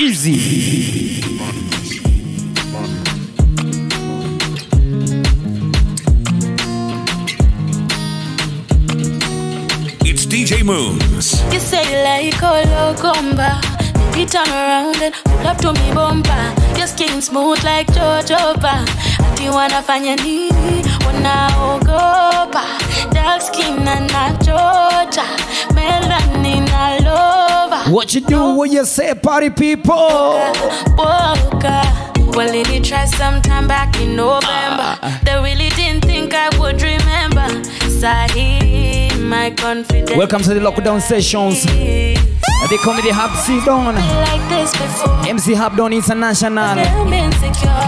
Easy. It's DJ Moons. You say you like Ologomba. Baby, turn around and pull up to me bumper. Your skin smooth like Jojoba. Ati wanafanya nini? Wanaogopa. Dark skin na nachocha. Melanin na lova. What you do? What you say, party people? Well, they try sometime back in November. Ah. They really didn't think I would remember. Sahi, my confidence. Welcome to the lockdown sessions. They call me the Hub C Don. Like. MC Hype Don International.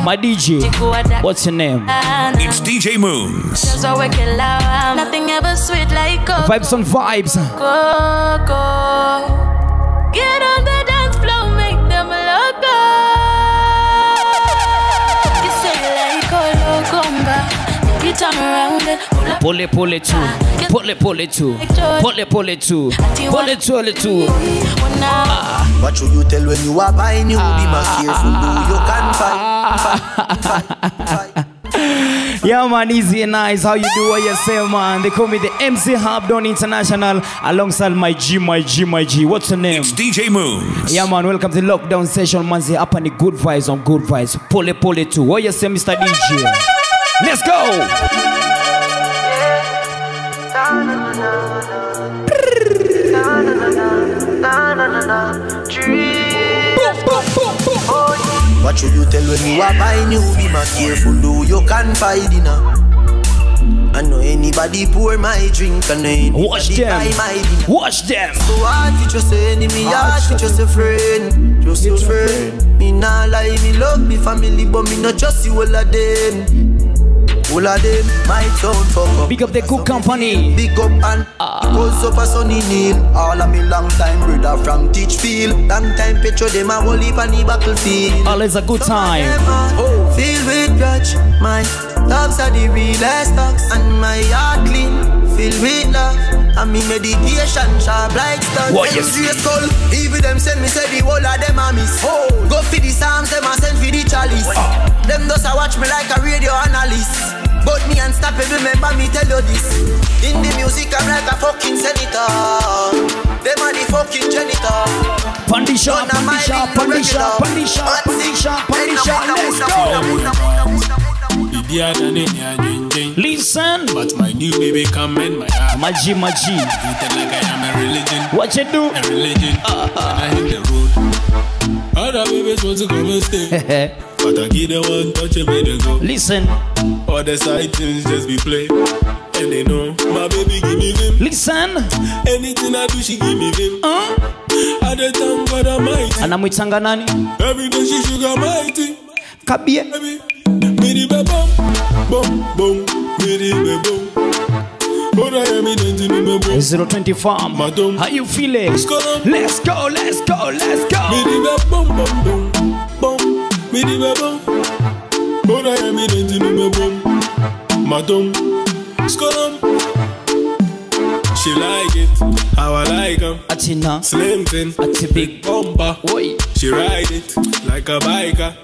My DJ. What's your name? It's DJ Moons. Just a. Nothing ever sweet like cocoa. Vibes on vibes. Cocoa. Get on the turn around and pull up. Pull it, pull it too. Pull it, pull it too. Pull it, pull it too. Pull it, pull it too. What ah. should you tell when you are buying you? Be more ah. careful, do you can fight. Yeah, man, easy and nice. How you do? What you say, man? They call me the MC Hype Don International alongside my G, my G, my G. What's your name? It's DJ Moons. Yeah, man. Welcome to the lockdown session, man. Say up on the good vibes on good vibes. Pull it, pull it too. What you say, Mr. DJ? Let's go. What should you tell when you are buying you? Be more careful, do you can fight dinner. I know anybody pour my drink, know anybody Watch them. buy my. Watch them. So hard for just a enemy, hard for just a friend, just a friend. Me nah lie, me love me family, but me not just you all of them. All of them, my town fuck up. Big up the good company. Big up and ah. goes up a sunny name. All of me long time brother from Teachfield. Long time picture them a whole heap on the battlefield. Always a good time. Oh, filled with grudge. My dogs are the realest dogs, and my heart clean, filled with love. And me meditation sharp like stone. What you straight skull. Even them send me say the whole of them a miss. Oh, go for the psalms, them a send for the chalice. Them does a watch me like a radio analyst. But me unstoppable, remember me tell you this. In the music, I'm like a fucking senator. Them are the fucking janitor. Pandisha, Pandisha, Pandisha, Pandisha, Pandisha, Pandisha. Let's go. Bibia dane ya jinjin. Listen. But my new baby come in my heart. My G, my G. Treated like I am a religion. What you do? A religion. Uh, uh. When I hit the road. Other babies want to come and stay. but I give them one touch and make them go. Listen. All the side things just be play. And they know my baby give me vim. Listen. Anything I do, she give me vim. Uh? I don't thank God Almighty. Anamwitanga nani? Every day she sugar mighty. Kabie. Me be bum, bum, bum. Me be bum. Zero. 020 farm. How you feeling? Let's go, let's go, let's go. Me the be bum, bum, bum, bum. Me the be bum. But I in me bum. Madam, skolum. She like it, how I like 'em. Atina, slim thin, Ati big bumper. Oi. She ride it like a biker.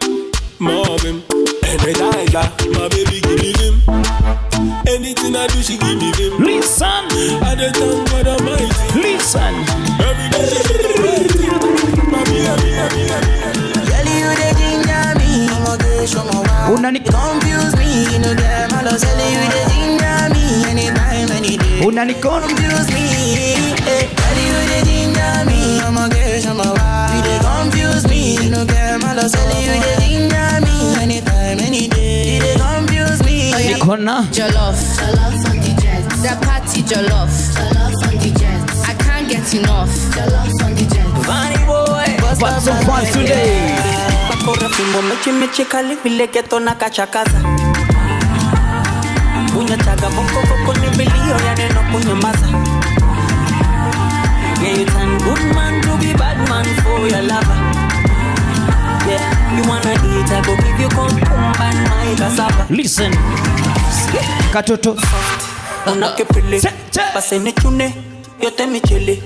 Mom him, energizer. My baby give me vim. Anything I do, she give me vim. Listen, I don't thank God Almighty. Listen, Every day she sugar mighty. Mami, mami, mami, show my wow. Unani You confuse me, you know them. I love tell you the ginger me. Anytime, any day. Unanikon. Confuse me. eh. Girl, you the ginger me. I'ma get show my wow. You they confuse me, you know them. I love tell you the ginger me. Anytime, any day. You they confuse me. Nikona. Jollof. Jollof on the jet. The party jollof. Jollof on the jet. I can't get enough. Jollof on the jet. Funny boy. What's so fun today? Bakora fimbo mechi mechi kali vile geto na kachakaza. Unyachaga bokoboko ni vilio ya neno kunyamaza. Yeah, you turn good man to be bad man for your lover. Yeah, you wanna eat, I go give you cucumber and my cassava. Listen. Katoto. Una kipili Pase ni chune Yote michele.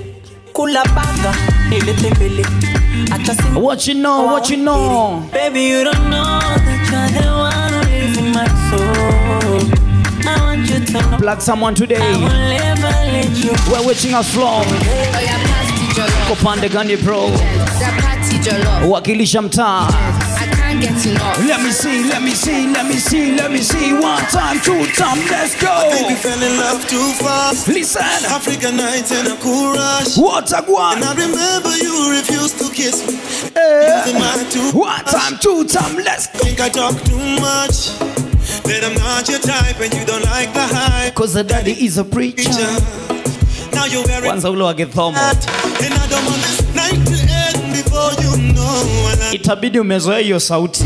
Kula baga Nilete mbele What you know, what you know. Baby, you don't know that you're the one who my soul. I want you to know Plug someone I today. will never let you We're watching us from Oh yeah, pass the jollof. Kopande Gandhi Pro. The party jollof. Wakilisha mtaa. I can't get enough. Let me see, let me see, let me see, let me see. One time, two time, let's We go. fell in love too fast. Listen, African nights in a cool rush. what a And. I remember you refused to kiss me. Eh. My two One time, two time, let's go. think I talk too much. That I'm not your type and you don't like the hype. Cause the daddy is a preacher. Now you're wearing Kwanza ule wa Githomo. that. And I don't want this night Itabidi umezoea hiyo sauti.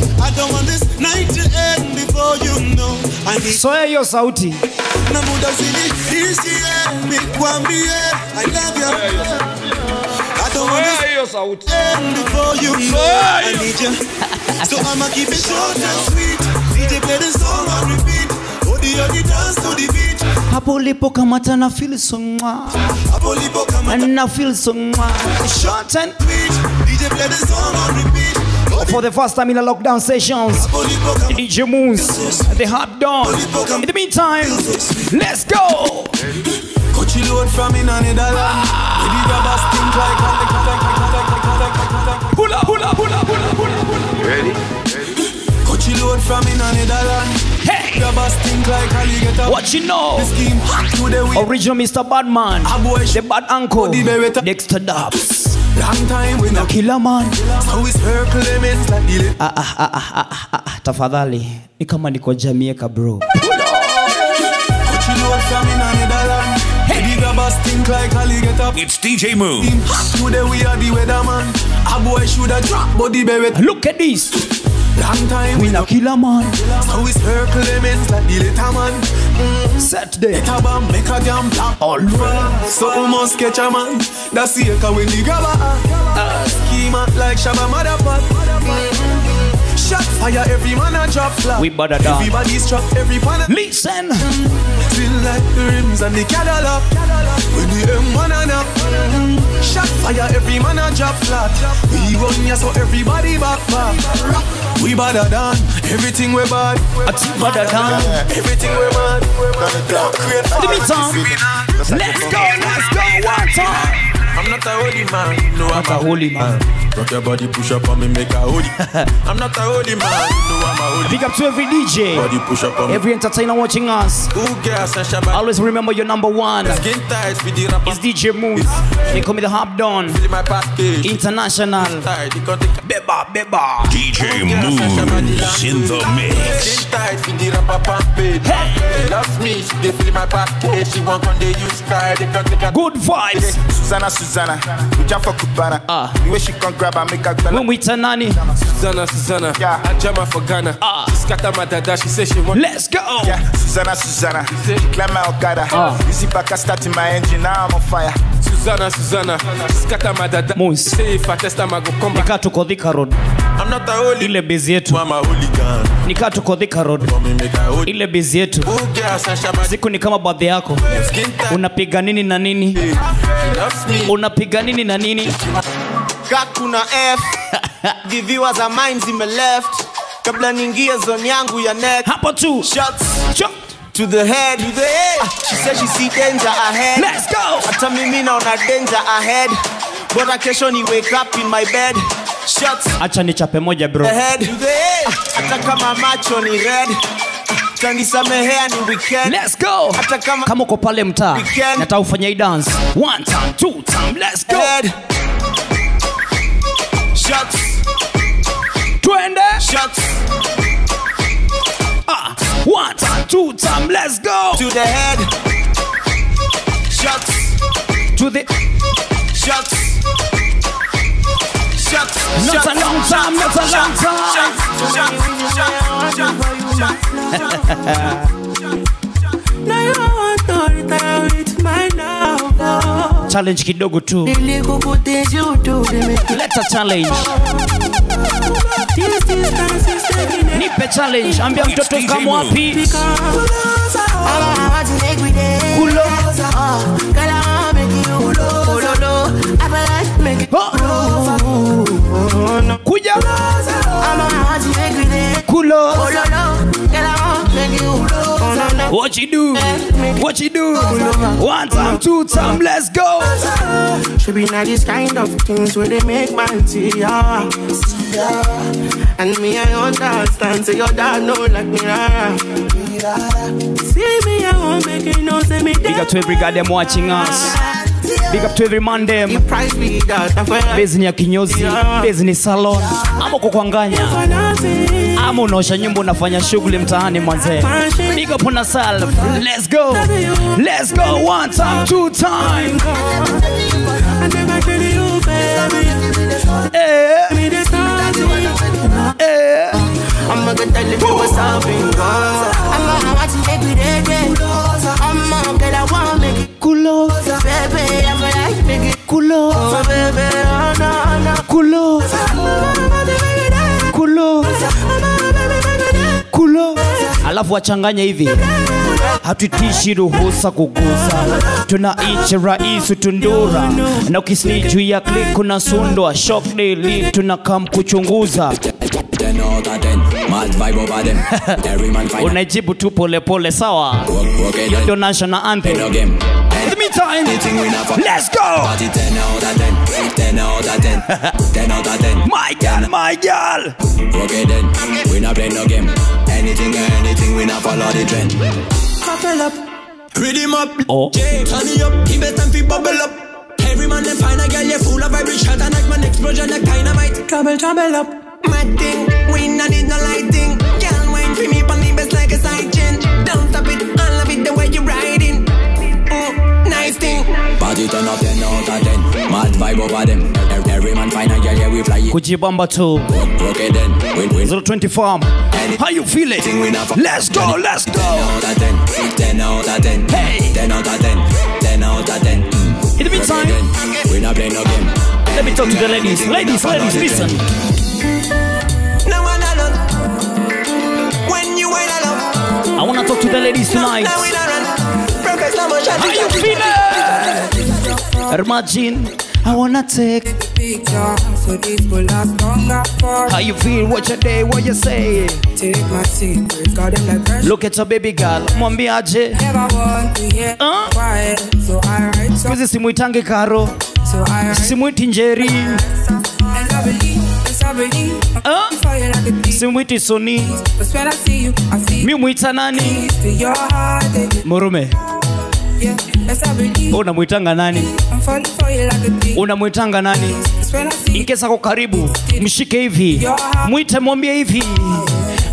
Zoea hiyo sauti. na muda nikwambie I love you. I don't want this hiyo sauti. end before you know I need you. So I'ma keep it short and sweet. DJ play the song on repeat. Odi odi dance to the beat. Hapo ulipo kamata na feel so mwa. Hapo lipo kama Na feel so mwa. Short and beat. DJ play the song on repeat. Odi for the first time in the lockdown sessions. hapo lipo kama DJ Moons, they hop down. In the meantime, let's go. Coachy load from in Netherlands. Baby grab a stink like like like like like like like like like. Pull up, pull up, pull up, pull up, pull up, pull up. Coachy load from in Netherlands. Hey, Grab a stink like alligator. what you know? Scheme today we Original Mr. Badman, a boy the bad uncle, The beretta. Dexter Dubs, long time we not Killer Man. So we circle elements like the Ah, ah, ah, ah, ah, ah, ah, tafadhali ni kama niko Jamaica bro. Coachy load from in Netherlands. Baby grab a stink. It's DJ Moon. Today we are the weatherman. A boy shoulda drop body beretta. Look at this, Long time we na not Killer Man. So we circle elements like the little man. Saturday, Get a bomb, make a damn black. alright. So we must catch a man. That's the echo when the grabber. Uh, schema like Shabba Motherfucker. Mm-hmm. Shot fire, every man a drop flat. We better down. Everybody's trapped, every pan Listen, Feel mm. like the rims and the Cadillac. When the M1 and up. Shot fire, every man a drop flat. We run ya so everybody back back. We better done, everything we bad. Ati better down. Everything we mad. Create In the meantime, let's go, let's go, one time. I'm not a holy man, no I'm Not a holy man. Rock your body, push up on me, make a holy. I'm not a holy man, no I'm a holy. Big up to every DJ, Body push up on me. every entertainer watching us. Who cares and shabba? Always remember your number one. Skin tight with the rapper. It's DJ Moons. They call me the Hype Don. Feel my package. International. International. Tight, you can take Beba, beba. DJ Moons in the mix. Skin tight with the rapper package. She loves me, she feel my package. She want on the use card, they can take a Good vibes. Susanna, Susanna, we jump for Cubana. Ah. The way she can grab and make her. When we turn Nani, Susanna, Susanna. Yeah. I jam her for Ghana. Ah. She scatter my dada, she say she want. let's go. Yeah, Susanna, Susanna, she climb my Okada. Ah. Easy back, I start in my engine, now I'm on fire. Susanna, Susanna. She scatter my dada. Moose. Say if I test her, I go come back. Nikaa tuko Thika Road. I'm not a holy. Ile base yetu. I'm a hooligan. Nikaa tuko Thika Road. Holy. Ile base yetu. Siku ni kama birthday yako. Unapiga nini na nini? She me. Unapiga nini na nini? Kuna F. Viviwa za mind zime left. Kabla niingie zone yangu ya neck. Hapo tu. shots. Shot. to the head. To the head. Ah. she says she see danger ahead. Let's go. hata mimi naona danger ahead. Bora kesho ni wake up in my bed. Shots. Acha nichape moja bro. the head. To the head. Hata kama macho ni red Let's go. hata kama Kama uko pale mtaa, nataka ufanye hii dance. One time, two time, let's go. head shots Twende. shots Ah, one time, two time, let's go. to the head shots To the shots Not a long time, not a long time. Now you want to retire with my love. Challenge kidogo tu. Let a challenge. Nipe challenge, ambia mtoto kama wapi? Kulo. Kulo. Oh. kuja. Kulo. What you do? Eh, what you do? One time two time let's go. Should be not these kind of things where they make money, see Yeah. and me i understand say your dad know like me rara see me i won't make it no say me big got to every guy them watching us. Big up to every man them. Like Bezi ni ya kinyozi, bezi ni salon, ama kukwanganya, ama unaosha nyumba unafanya shughuli mtaani mwanzee. Big up on yourself. Let's go. Let's go. One time, two time. Hey. Hey. I'm gonna tell you what's up in God. I'm gonna watch you make. I'm gonna get I want make it Kulo, baby. Kulo, oh baby. Oh no no. kulo, kulo, kulo. Alafu wachanganya hivi hatutishi ruhusa kugusa tunaichi rahisi tundura na ukisni juu ya klik kuna sundwa shock daily tunakam kuchunguza Ten out of ten, mad vibe over them. Every man find unaijibu tu polepole sawa work, work it Yo, then. ndio national No anthem game. In the meantime, Anything we not for. let's go Party ten out of ten, ten out of ten, ten out of ten. my girl my girl Work it then. We not play no game. Anything or anything we not follow the trend. Couple up. Rhythm up, Oh. Jay, turn it up, keep it time fi bubble up. Every man them find a girl, you full of vibration, and like man explosion like dynamite. Trouble, trouble up. Mad thing, we not need no lighting. Girl, wine for me, pon the best like a side Party turn up 10 out of 10. Mad vibe over them. Every, every man find a girl, yeah, we fly it. kujibamba tu Work, work then. Win, win. 020 farm how you feeling Anything we not for. let's go let's 10 go out of 10. 10 out of 10. Hey. 10 out of 10. 10 out of 10. Mm. In the meantime- Work it then. we not play no game. let me talk to the ladies ladies ladies listen No one alone. When you wine alone. I want to talk to the ladies tonight Now we not run. Progress no motion. how you feeling imagine I wanna take a picture, so this will last longer for how you feel what your day what you say Take my secrets, got them like fresh. look at your baby girl mwambiaje Never want to hear Uh? quiet, so I write so, hizi simuitange karo so I write. simuiti njeri And I believe, yes I believe? I'm fire like a thief. simuiti soni But when I see you, I feel mi mwita nani murume yeah. Yes I believe, Wewe unamwitanga nani? I'm falling for you like a thief. unamwitanga nani? Cause when I see you, inkesa ako karibu mshike hivi. Mwite mwambie hivi.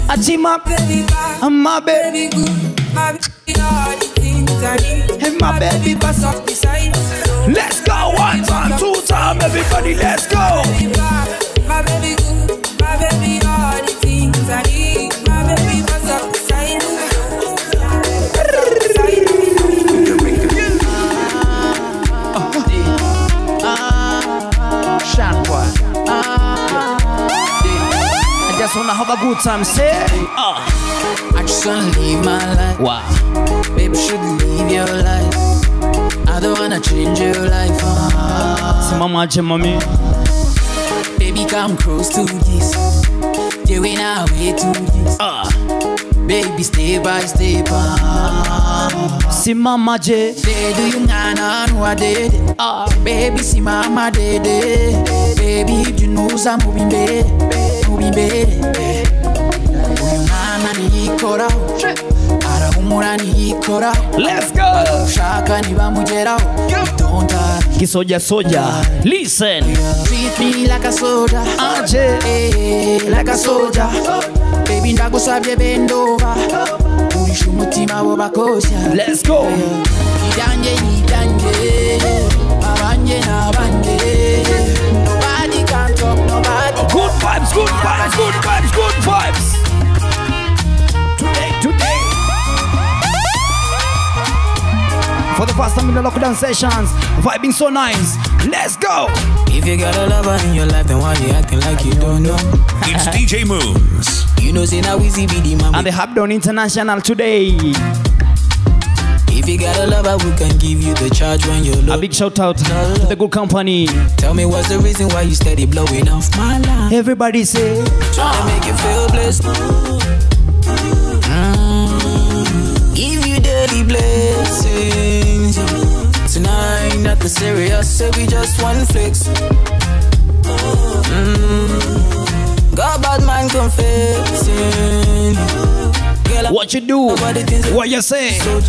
Atima baby, bye. amabe Baby. Good, my baby, all the things I need. Hey, my baby. pass up the side. let's go. One time two time everybody let's go. My baby good, my just wanna have a good time, say. Ah, I just wanna live my life. wow. Baby, should live your life. I don't wanna change your life. ah. Simama aje mami. Baby, come close to this. Yeah, we now way to this. Ah, Baby, step by step. ah. simama aje. Say, do you ngana no I did? Ah, baby, see mama did Baby, if you know some moving bed, moving bed. Uyu mwana niyikora arahumura go. ushaka ntibamugeraho Kisoja soja. Listen. treat me like a soldier Aje. Eh, like a soldier baby ndagusabye bendova urisha umutima bo bakosha Let's go. ibyanjye ni ibyanjye abanjye ni abanjye vibes, good vibes, good vibes, good vibes. Today, today. For the first time in the lockdown sessions, vibing so nice. Let's go. if you got a lover in your life then why you acting like you don't know It's DJ Moons. you know say now easy be the man And the Hype Don International today. If you got a lover, we can give you the charge when you're low. A big shout out to the good company. Tell me what's the reason why you steady blowing off my line. Everybody say, Tryna make you feel blessed. Mm. Give you daily blessings. Tonight, nothing serious, say we just one. Mm. God bad man confessing. Girl, what you do? What you say? so.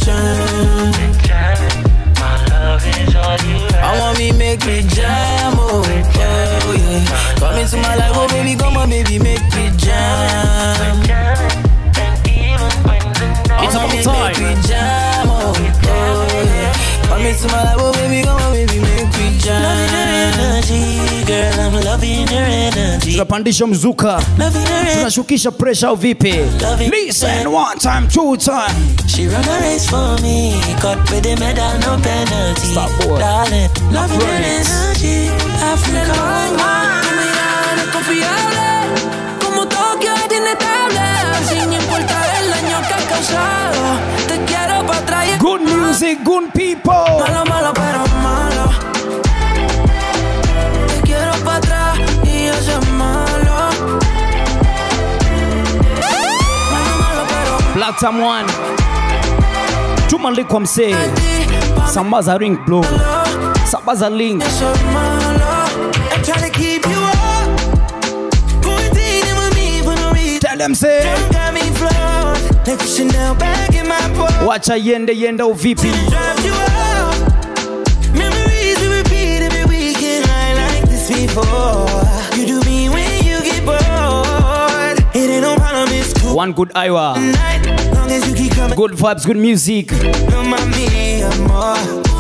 I want me make me jam, oh, oh yeah. Come into my life, oh baby, come on, baby, make me jam. It's about time. Make me jam, oh, oh. Come into my life, oh baby, come on, baby, make me jam. Loving her energy, girl, I'm loving her energy. tunapandisha mzuka Loving her energy. tunashukisha presha au vipi listen one time two time She run a race for me, cut with the medal, no penalty. Stop, boy. Darling, love your Praise. energy, Africa. Mira, confiable, como Tokio es inestable, sin importar el daño que has causado. Te quiero para y good music good people malo, malo, pero malo. Te quiero para atrás y eso es malo. Malo, malo, pero platam one tumalikwa msee sambaza ring blow sambaza link eso es. I'm trying to keep you up. Quarantining with me for no reason. tell them say wacha yende yende uvipi Dropped you off. Memories we repeat every weekend. I like this before. You do me when you get bored. It ain't no problem, it's cool. one good iwa Night, long as you keep coming. good vibes good music I'm more.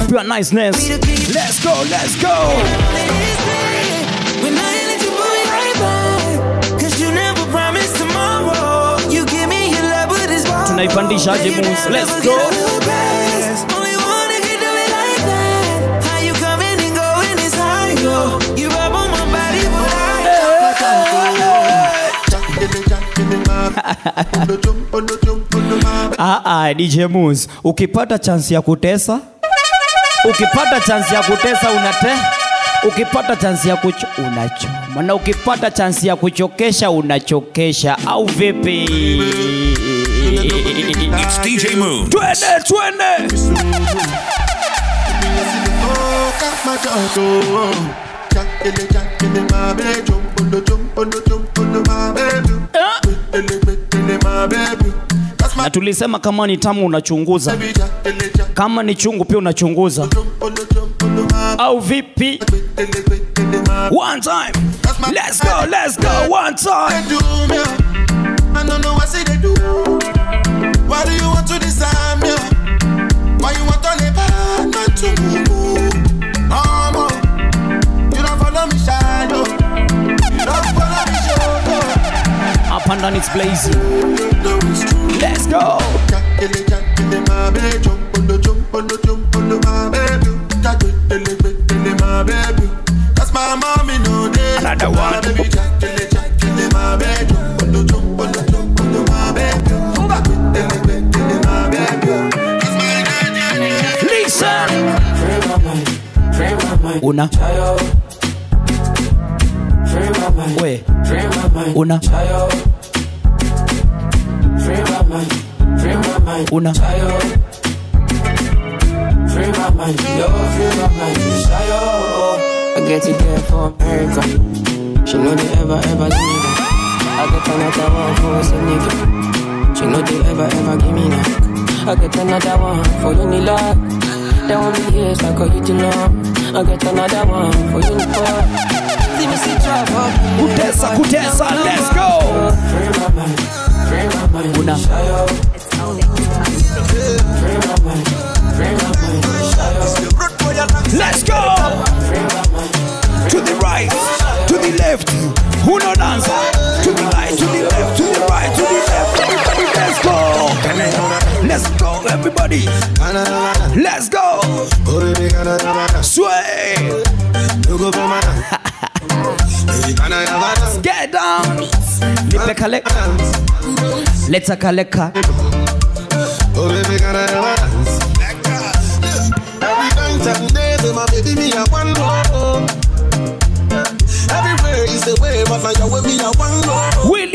pure niceness let's go let's go my body, Let's go. Ah, ah, DJ Moose, ukipata chance ya kutesa, ukipata chance ya kutesa unate, ukipata chance ya kucho unachoma, na ukipata chance ya kuchokesha unachokesha, au vipi? It's DJ Moon. Twende, twende. Na tulisema kama ni tamu unachunguza, kama ni chungu pia unachunguza, au vipi? One time, let's go, let's go, one time. I don't know what they do. Why do you want to disarm me? Why you want to live not to move? Um, oh. you don't follow me, shadow. You don't follow me, shadow. Up and down, it's blazing. No. Let's go. Jackele, jackele, mind. Una, Chayo. Free my mind, we, free my mind. una, Chayo. Free my mind, free my mind. una. Chayo. Free my mind, yo, free my mind. Chayo. I get it there for America. She know they ever, ever let me down. I get another one for a nigga. She know they ever, ever give me that. I get another one for Unilog. That one be years like a you know. I get another one for Unifor. See me see drive up. Kutesa, kutesa, let's go. Free my mind, free my mind. Una. Free my mind, free my mind. Let's go. Free my mind. To the right, to the left. Who no dance? To the right, to the left, to the right, to the left. Let's go. Everybody. Let's go. Sway. Get down. Nipe kale. Let's kaleka. night and my baby a one. Everywhere is the way, but now you with a one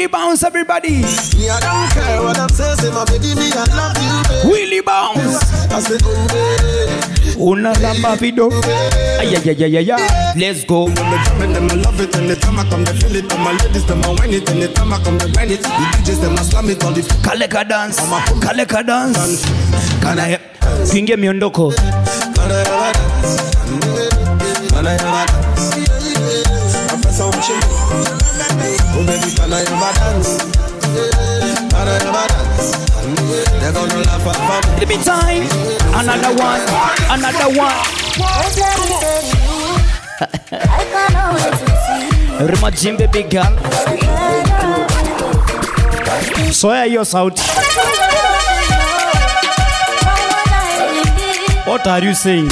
Willie bounce, everybody. Me I don't care what them say, say my baby me I love you. Baby. Willie bounce. I say oh baby. Una oh, lamba video. Ay, ay, ay, ay, ay, ay. Let's go. When they come, them I love it, and the time I come they feel it, and my ladies them I wine it, and the time I come they grind it. The DJs them I slam it, all the Kaleka dance. Kaleka dance. Can I Tuingie miondoko. Can I ever dance? Can I ever dance? Baby, can I ever dance? Can I ever dance? They're gonna laugh at me. Give me time. Another one. Another one. I can't hold Rima Jimbe big girl. Soya hiyo sauti. What are you saying?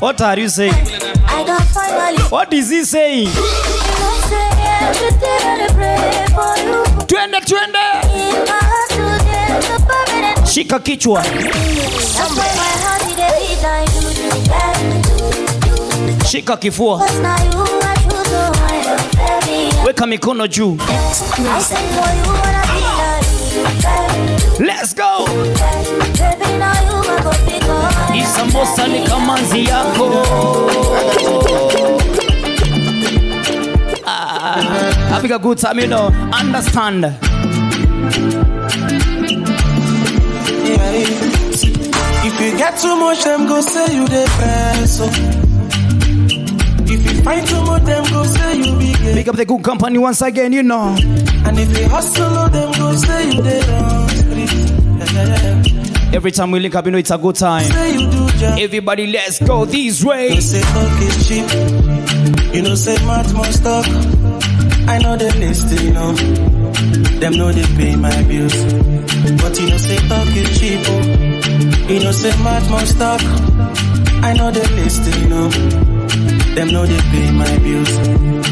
What are you saying? What is he saying? Twende twende. Shika kichwa. Shika kifua. Weka mikono juu. Let's go. Isambosa ni kamanzi yako. Having a good time, you know. Understand. If you get too much, them go say you the best. Oh. If you find too much, them go say you big. Pick up the good company once again, you know. And if you hustle, oh, them go say you the wrong street. Yeah, yeah, yeah. Every time we link up, you know it's a good time. Say you do. Everybody, let's go this way. You say fuck is cheap. You know say much more stock. I know they listen, you know. Them know they pay my bills. But you know say talk is cheap. Oh. You know say much more stock. I know they listen, you know. Them know they pay my bills.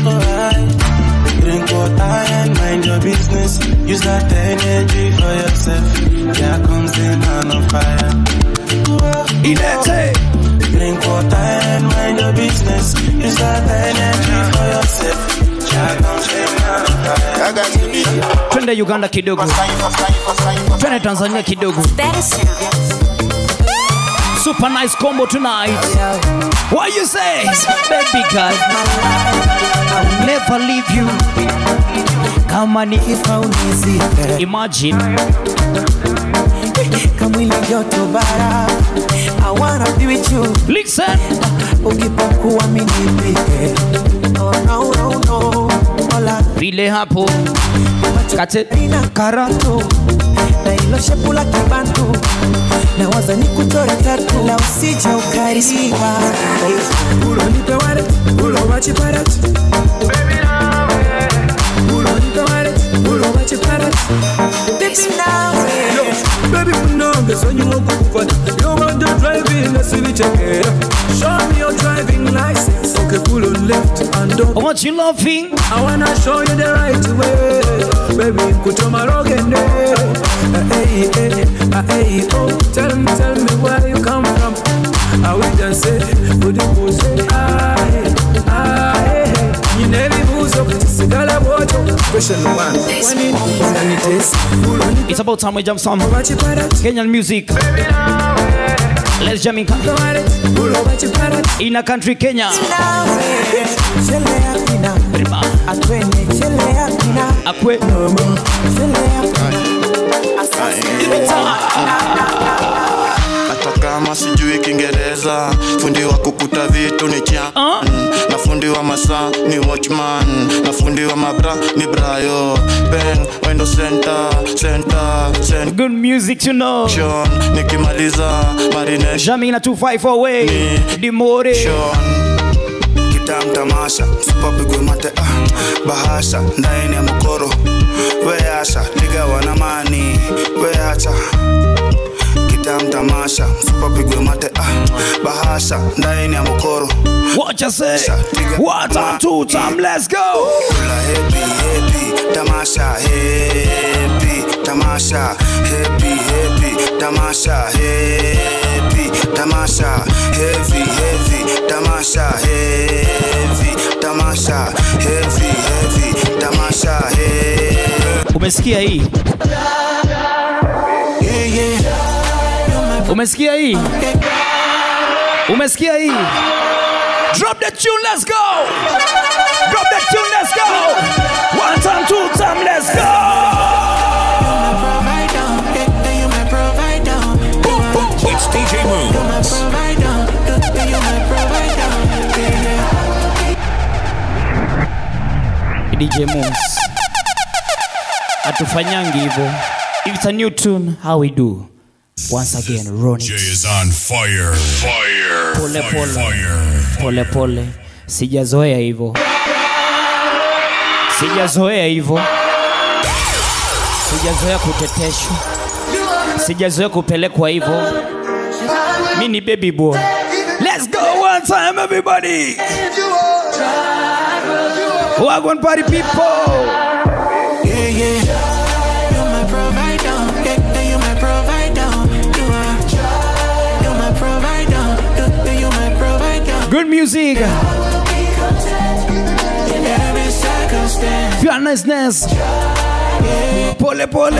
Oh, Alright. Drink water and mind your business. Use that energy for yourself. Here comes the man on fire. Oh, Ilete. Drink water and mind your business. Use that energy for yourself. Fire. Twende Uganda kidogo. Twende Tanzania kidogo. Super nice combo tonight. What you say? Baby girl. I'll never leave you. Kama nikifa unizipe. Imagine. Kamwili joto bara. I wanna be with you. Listen. Ukipokuwa mimi nipike. Oh no no no. Vile hapo. Kate. Karato. Na ilo shepu la kibantu. Na waza ni kuchora tatu. Ukaribiwa. Ulo nipe wale. Ulo wachi parat. Ulo nipe wale. Ulo wachi parat. Baby nawe. Baby munonge sonyi wokukufata You want to driving asilichekera Show me your driving license Okay pull on left and don't What you laughing? I wanna show you the right way. Baby kutoma rogende Hey hey hey oh Tell me tell me where you come from. I will just say Would you say Aye aye Nyineli buzo Sigala Question one It's about time we jump some Kenyan music. Let's jam in in a country Kenya. Akwe. Kama sijui kiingereza. Fundi wa kukuta vitu ni cha uh? na fundi wa masaa ni watchman. Na fundi wa mabra ni brayo. Ben wendo center center center. Good music you know. nikimaliza marination Jamina 254 way. Dimore. kitam tamasha supapigwe mate ah, bahasha ndani ya mokoro weasha liga wanamani. Weacha kitam tamasha supapigwe mate ah, bahasha ndani ya mokoro. What you say? One time, two time, let's go. Kula happy happy tamasha happy tamasha happy happy tamasha happy tamasha heavy heavy tamasha heavy tamasha heavy heavy tamasha heavy umesikia hii umesikia hii? Umesikia hii? Drop the tune let's go! Drop the tune let's go! One time two time let's go! DJ Moves. DJ Moons atufanyangi hivyo. It's a new tune. How we do once again Ronnie Jay is on fire. Fire. pole pole. Fire. pole pole. Sijazoea hivyo. Sijazoea hivyo. Sijazoea kuteteshwa. Sijazoea kupelekwa hivyo. Mi ni baby boy. Let's go one time everybody. Wagon party people. Yeah, yeah. Good music In every pure niceness pole pole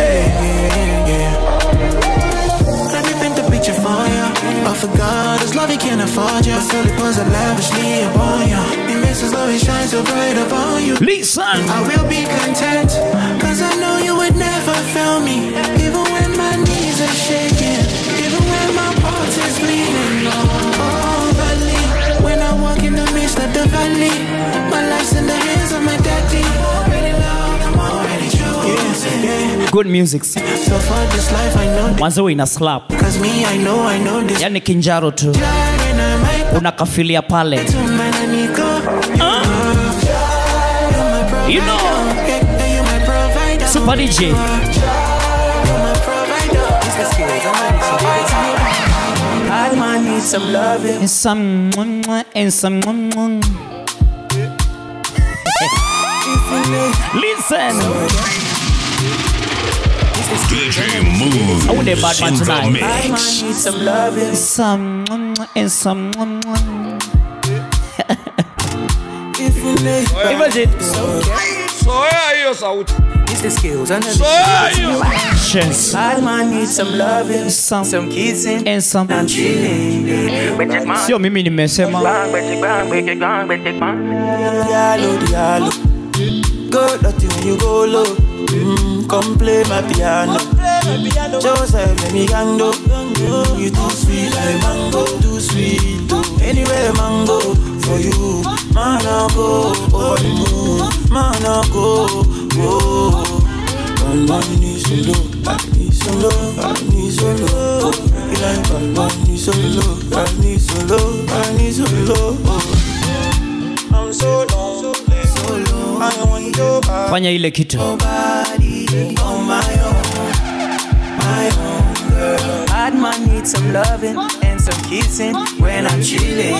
Let me paint the picture for you. I forgot his love he can't afford you. So it was lavishly upon you. He makes his love he shines so bright upon you. Listen. I will be content. Cause I know you would never fail me. Even when my knees are shaking. Even when my heart is bleeding. Oh, of the valley. My life's in the hands of my daddy. Already loved, I'm already chosen. Yeah, good music. So for this life I know mwanzo ina slap. Cause me I know I know this. Yani kinjaro tu. Unakafilia pale. You know. super dj need some loving. And some and some listen. DJ Moons. I want a bad man in the tonight. I might need some loving. Some and some Imagine Soya hiyo sauti. It's the skills and the Soya hiyo. Chance. I might need some loving some some kissing and some chilling sio mimi nimesema Diallo, diallo Go dirty when you go low mm, Come play my piano Joseph, let me gango You too sweet like mango Too sweet. Anywhere mango For you Man I go. Over the moon Man I go. Go One man need some love I need some love I need some love You like one man need some love I need some love I need some love I'm so long, so long. I want your body, fanya ile kitu. Body on my own, my own man needs some loving and some kissing when I'm chilling.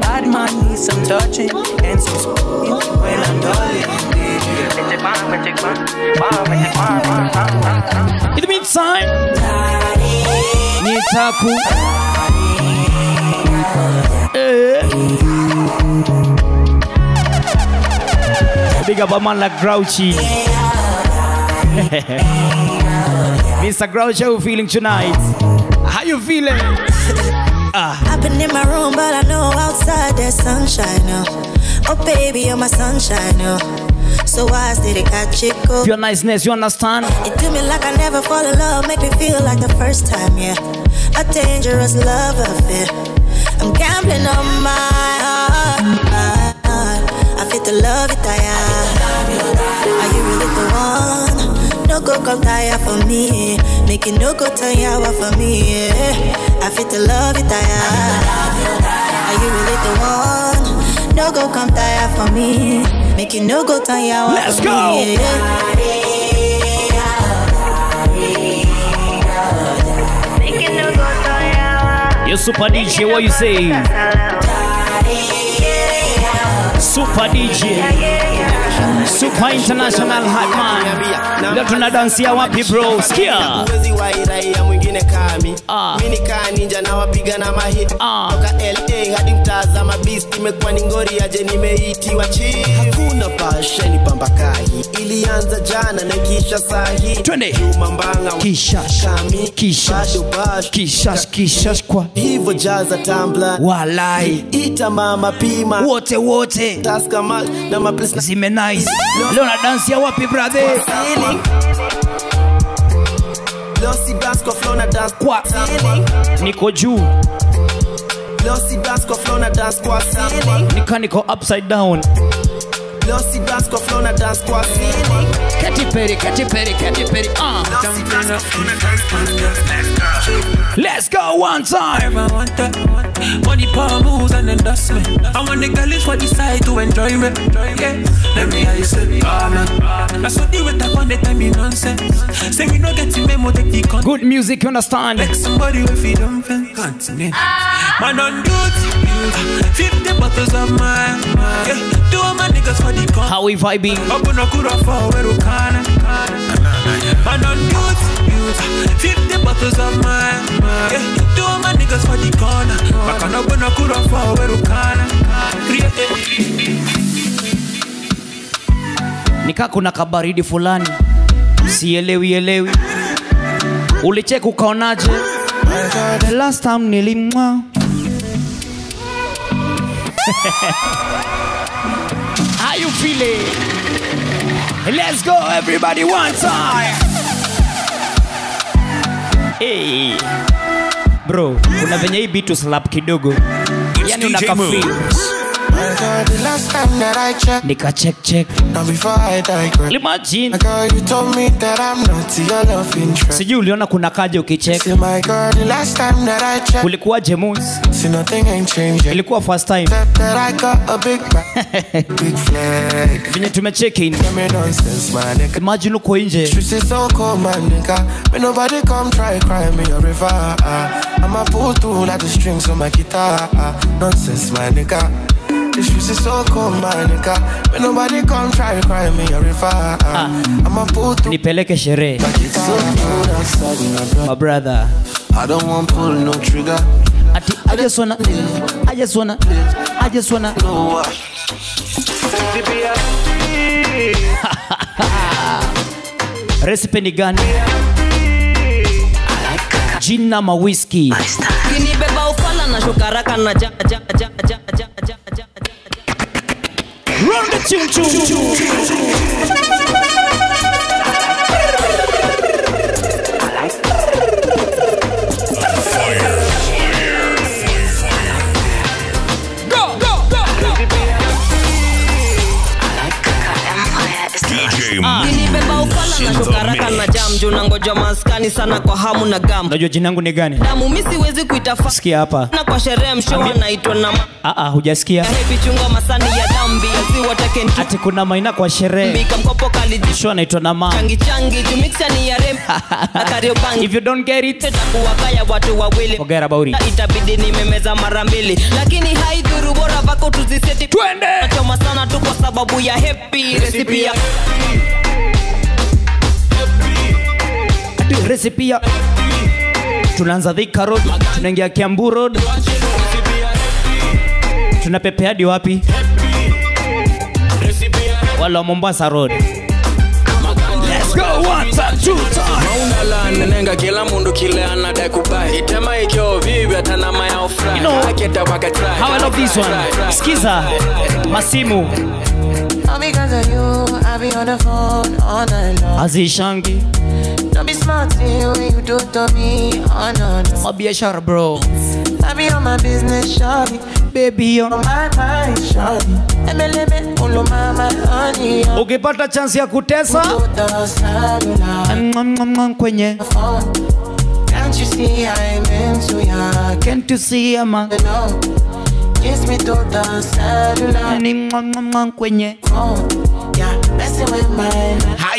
Bad man needs some touching and some speaking when I'm darling. in the meantime nitaku eh. Big up a man like Grauchi Mr. Grauchi how you feeling tonight how you feeling ah I've been in my room, but I know outside there's sunshine. Oh, baby, you're my sunshine now. So why did it catch it go? pure niceness you understand It do me like I never fall in love, make me feel like the first time, yeah. A dangerous love affair. I'm gambling on my heart. my heart. I feel the love it, I Are you really the one? No go come tire for me. Make it no go tire for me. Yeah. I feel the love it, I Are you really the one? No go come tire for me. Make it no go tire Let's go. me. Yeah. you super DJ what you say Super DJ Super International Hotman. Leo tunadansia wapi bro Sikia Ah. Ah. mwingine kami mini kaa ninja na wapiga na mahit toka la hadi mtazama mabisti imekuwa ni ngori aje nimeitiwa chi hakuna pasheni pambakai ilianza jana na kisha sahi twende. Mambanga kishash kisha kisha kisha kwa. Hivyo jaza tambla walai. Ita mama pima. Wote wote. Taska ma na maples zime nice. Leo na dance ya wapi brother? Leo dance kwa flow na dance. Kwa niko juu Leo si dance kwa dance kwa ceiling nika niko upside down Leo si dance kwa dance kwa ceiling Katy Perry Katy Perry Katy Perry uh. Let's go one time. I want that money, power moves and endorse me. I want the girls for the side to enjoy me. Yeah, let me hear you say, ah man. That's what the way that on the time in nonsense. Say we no get to memo take the con. Good music, you understand? Like somebody with freedom fence continent. Man on duty, fifty bottles of mine. Yeah, do all my niggas for the con. How we vibing? Open a kura for where kana. Man on duty, fifty bottles of mine. Yeah, do all my niggas for the corner. Back on open a kura for where kana. Nika kuna kabaridi fulani sielewi elewi ulicheka ukaonaje the last time nilimwa how you feeling let's go everybody one time hey. bro kuna venye hii bitu slap kidogo yani DJ unakafeel Moves. My girl, the last time that I checked, nika check check now before I digress. Imagine. My girl, you told me that I'm not your love interest. sijui uliona kuna kaje ukicheck See, my see nothing ain't changing. ilikuwa first time that I got a big big flag. venye tumecheck in nonsense, my nigga. imagine uko nje Streets is so cold, my nigga. When nobody come try cry me a river. I'ma pull through like the strings on my guitar. Nonsense, my nigga. The streets is so cold, my nigga. When nobody come try cry me a river. I'ma pull through. nipeleke sherehe my brother I don't want pull no trigger. Ati, I just wanna, I just wanna, I just wanna. No, Recipe ni gani? Jina mawiski. kinibeba ufala na shukaraka na ja, ja, ja, ja, ja, ja, ja. Run the tune tune. DJ na jam juu nangoja maskani sana kwa hamu na gam Unajua jina yangu ni gani? damu mi siwezi kuita hapa. na kwa sherehe mshoa naitwa na ma- Ah ah, hujasikia? hepi chunga masani ya dambi Ati kuna maina kwa sherehe. mbika mkopo kaliji anaitwa na ma. changi changi jumiksa ni ya rem na If you don't get it, takuwakaya watu wawili forget about it. itabidi nimemeza mara mbili lakini haidhuru bora vako tuziseti twende nachoma sana tu kwa sababu ya hepi resipi ya Recipe ya tunaanza Thika Road, tunaingia Kiambu Road, tunapepea hadi wapi? Wala wa Mombasa Road. Let's go one time, two time. maunala nenenga kila mundu kile anadai kubai itema ikyo vivi atanama ya ofra You know, aketa How I love this one. Skiza, Masimu, All because of you, I be on the phone all night long. Azishangi, Don't be a when you do to me, oh no, no. mabiashara bro. I be on my business, shawty. Baby, on my mind, shawty. Emeleme, my, mama, honey, oh. Ukipata chance ya kutesa mwah, kwenye. Can't you see I'm into ya? Can't you see I'm a... No. Kiss me to the cellular Ni kwenye phone. Yeah, messing with my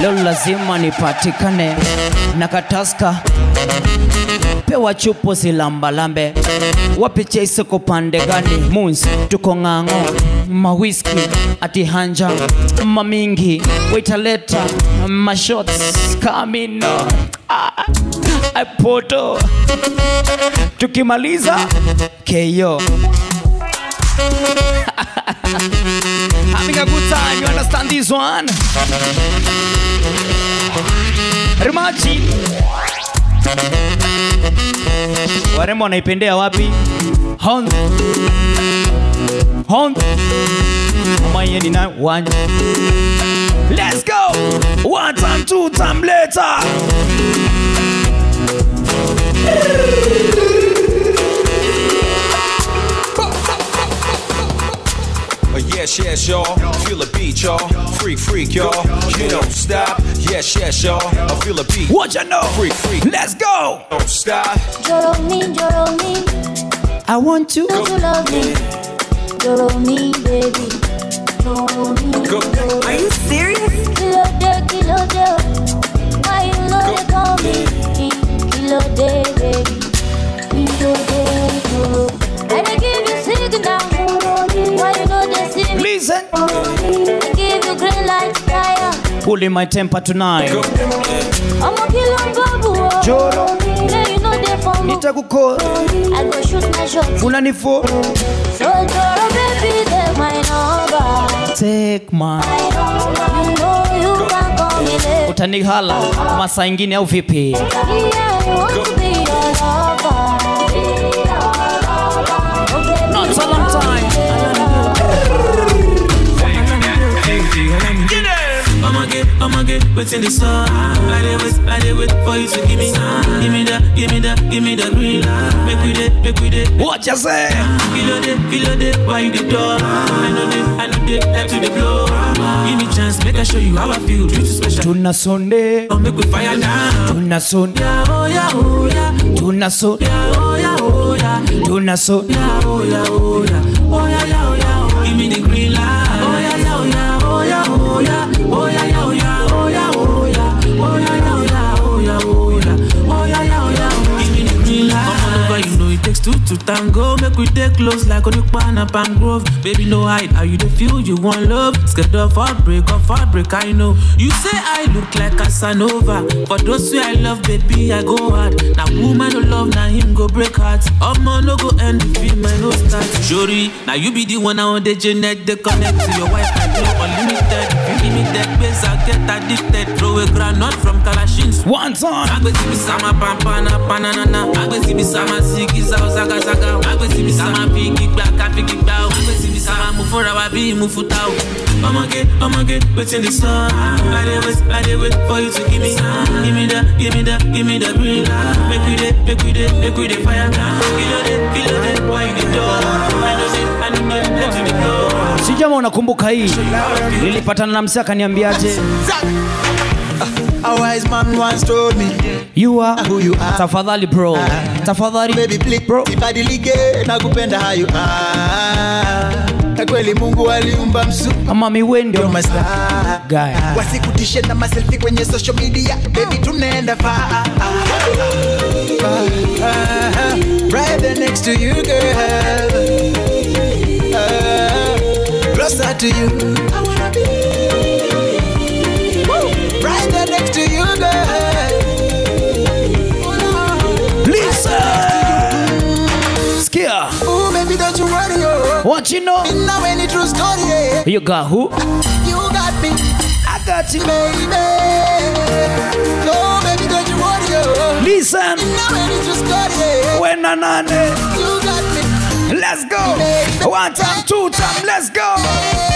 leo lazima nipatikane. Na kataska pewa chupo zilambalambe wapicha isoko pande gani? Muns tuko ng'ang'o. Mawiski atihanja mamingi waitaleta mashots kamino. Ah, poto tukimaliza keyo having a good time you understand this one rimachi warembo wanaipendea wapi Hond hond Mama yeye ni na one. Let's go. One time, two time later. Yes, yes, y'all. Feel a beat, y'all. Freak, freak, y'all. You don't stop. Yes, yes, y'all. I feel a beat. What you know? Freak, freak. Let's go. Don't stop. Joro me, joro me, I want to. don't you love me? Joro me, baby. Joro me, Go. Are you serious? Kilo de, kilo de. Why you know they call me? Kilo de, baby. Kilo de, joro. I dey give you signal. Listen. Give you green light, fire. Pulling my temper tonight. I'm a. Joro. Yeah, you. I go shoot my shot. Unanifo. So Joro, baby, take my number. Take my. You know you can call me later. Utanihala masaa ingine au vipi? Yeah, I want to be get, I'ma get what's in the sun. I did wait, I did wait for you to give me, give me that, give me that, give me that green light. Make we day, make we day. What you say? Kilo day, kilo it, why you the door? I know this, I know this, like to the floor. Give me chance, make I show you how I feel. Treat you special. Tuna sonde. Come make we fire now. Tuna sonde. Yeah, oh yeah, oh yeah. Tuna sonde. Yeah, oh yeah, oh yeah. Tuna sonde. Yeah, oh yeah. Oh yeah, to tango. Make we take close like Onukpan and Palm Grove. Baby, no hide. How you the feel? You want love? Scared of heartbreak, of heartbreak. I know. You say I look like Casanova. For those who I love, baby, I go hard. Now woman no love, now him go break heart. Omo no go end the film, I no start. Shori, now you be the one I on the Janet. They connect to your wife. I play unlimited. Give me that base, I get addicted. Throw a granite from Kalashins. One time. Agbesi bi sama pampana pananana. Agbesi bi sama sigi sao saga saga. Agbesi bi sama figi gba ka figi gba o. Agbesi bi sama mu fúnra wa bí mu futa o. Ọmọge ọmọge wetin dey sup? I dey wait I dey wait for you to give me. Give me that give me that give me that green light. Make we dey make we dey make we dey fire. Kilo dey kilo dey why you dey dull? I know say I know dey let you dey go. Sijama unakumbuka hii. Nilipatana na msee akaniambiaje? A wise man once told me You are who you are. tafadhali bro. Tafadhali Baby please bro. ibadilike na kupenda hayo ah. Na kweli Mungu aliumba msu Ama mi wewe ndio You're my star. guy. wasikutishe na maselfi kwenye social media baby tunaenda far right there next to you girl Ah, closer to you Listen. Skia. Ooh, baby don't you worry. What you know? now any true story yeah. You got who? You got me. I got you, baby. No, baby, don't you worry. Oh. Listen. Any true story. Yeah. When nane. You got me. Let's go. One time, two time, let's go. You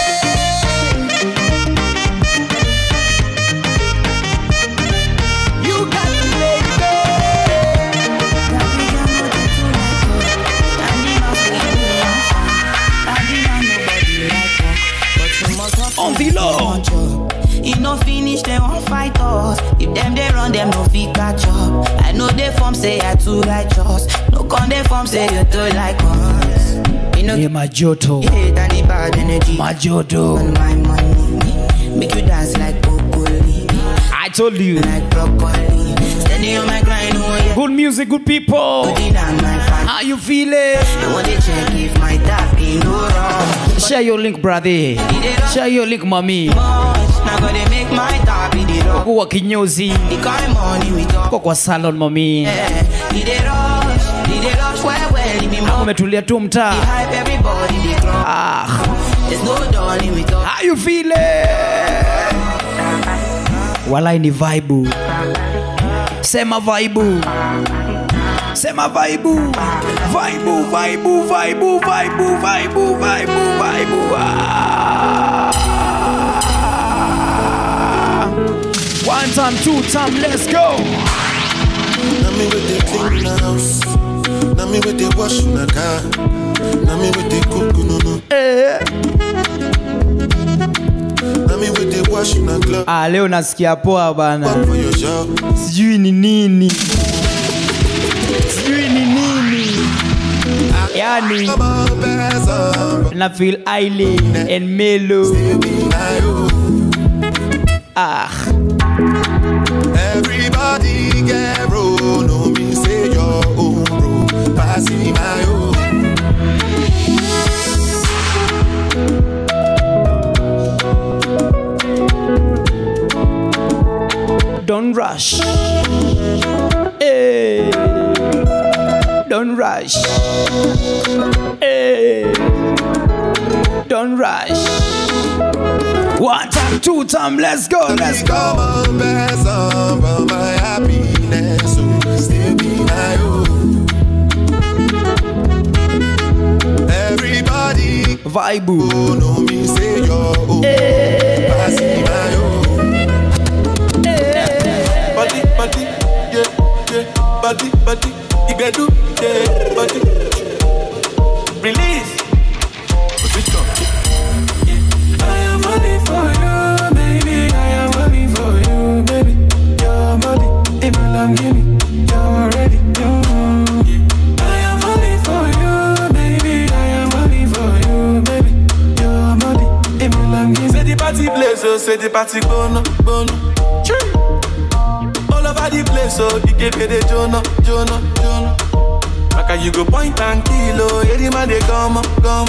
On the low. E no finish, they won't fight us. If them they run, them no fit catch up. I know they form say I too righteous. No condemn form, say you too like us. You know, Ni majoto. hate the bad energy. Majoto. On my money. Make you dance like broccoli. I told you. Like broccoli. Steady on my grind, oh yeah. Good music, good people. Putting on my. How you feeling? I want to check if my tap ain't go wrong. Share your link brother, share your link mami. Kwa kinyozi kwa kwa salon mami, umetulia tu mtaa ah. How you feeling? Walai ni vibe. Sema vibe. Sema vibe. Vibe, vibe, vibe, vibe, vibe, vibe, vibe. Ah. One time, two time, let's go. Now me with the clean the house. Now me with the wash in the car. Now me with the cook no no. Club. Ah, leo nasikia poa bana. Sijui ni nini. Sijui ni. Yani na feel island and mellow. Ah. Everybody get roll. No me say your own bro. Pass me my own. Don't rush. Rush. Hey. Don't rush. One time, two time, let's go, let's go. Come on, pass on, but my happiness still be my own. Everybody Vibe. me say your own. Pass me my own. Oh. Body, body, yeah, yeah. Body, body, igbedu, yeah. Body, release. Position. I am falling for you, baby. I am falling for you, baby. I am falling for you, baby. I am falling for you, baby. Your body, it belong to party oh, say the party. All over the place, oh, you me the Jonah, Jonah, Jonah. Maka you go point and kill, oh, yeah, the man they come, come.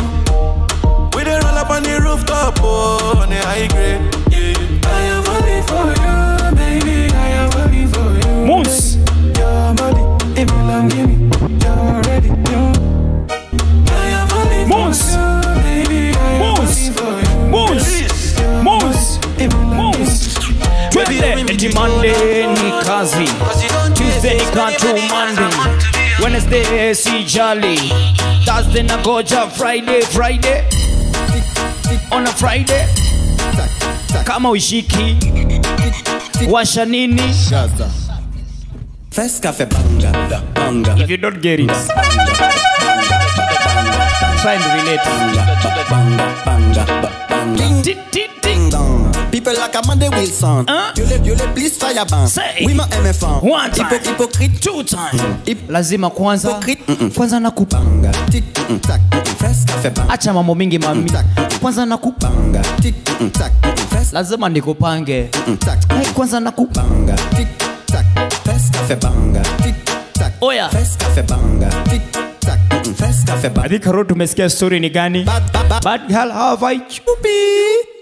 We dey roll up on the rooftop, oh, on the high grade, yeah. I am falling for you, baby. I am falling for you. Moons. Your body, it belong to me. You're ready, you. I am falling Moons. for you, baby. I am Moons. falling for you. Moons. Your Moons. body, it belong to me. Moons. Twende eti Monday ni kazi, Tuesday katu Monday, Wednesday si jali, Thursday na goja Friday, Friday on a Friday kama ushiki washa nini First cafe banga, banga. if you don't get it try and relate Banga, banga. banga, banga. ti- People like Amanda Wilson. You le, you le, please fire ban. Say. Oui, ma MF1. One time. Hypo, hypocrite. two time lazima kwanza kwanza na Banga. Tic, mm, tac. mm, First cafe banga. acha mambo mingi mami kwanza na Banga. Tic, mm, tac. mm, First, lazima nikupange mm, tac. Ai, kwanza na ku Banga. Tic, tac. First cafe banga. Tic, tac. oya First cafe banga. Tic, tac. mm, First cafe banga. Adhika Road tumesikia story ni gani? Bad, bad, bad. Bad girl have I chupi. Boom,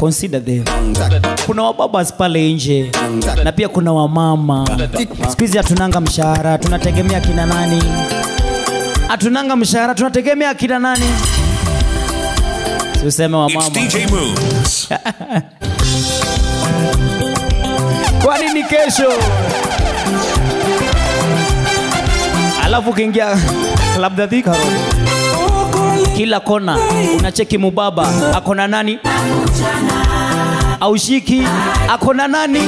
consider them. Kuna wababas pale nje na pia kuna wamama. Siku hizi hatunanga mshahara, tunategemea kina nani? Hatunanga mshahara, tunategemea kina nani? Tuseme It's wamama. DJ Moves. Kwa nini kesho? Alafu ukiingia labda dhikaro. Kila kona unacheki mubaba akona nani? Aushiki akona nani?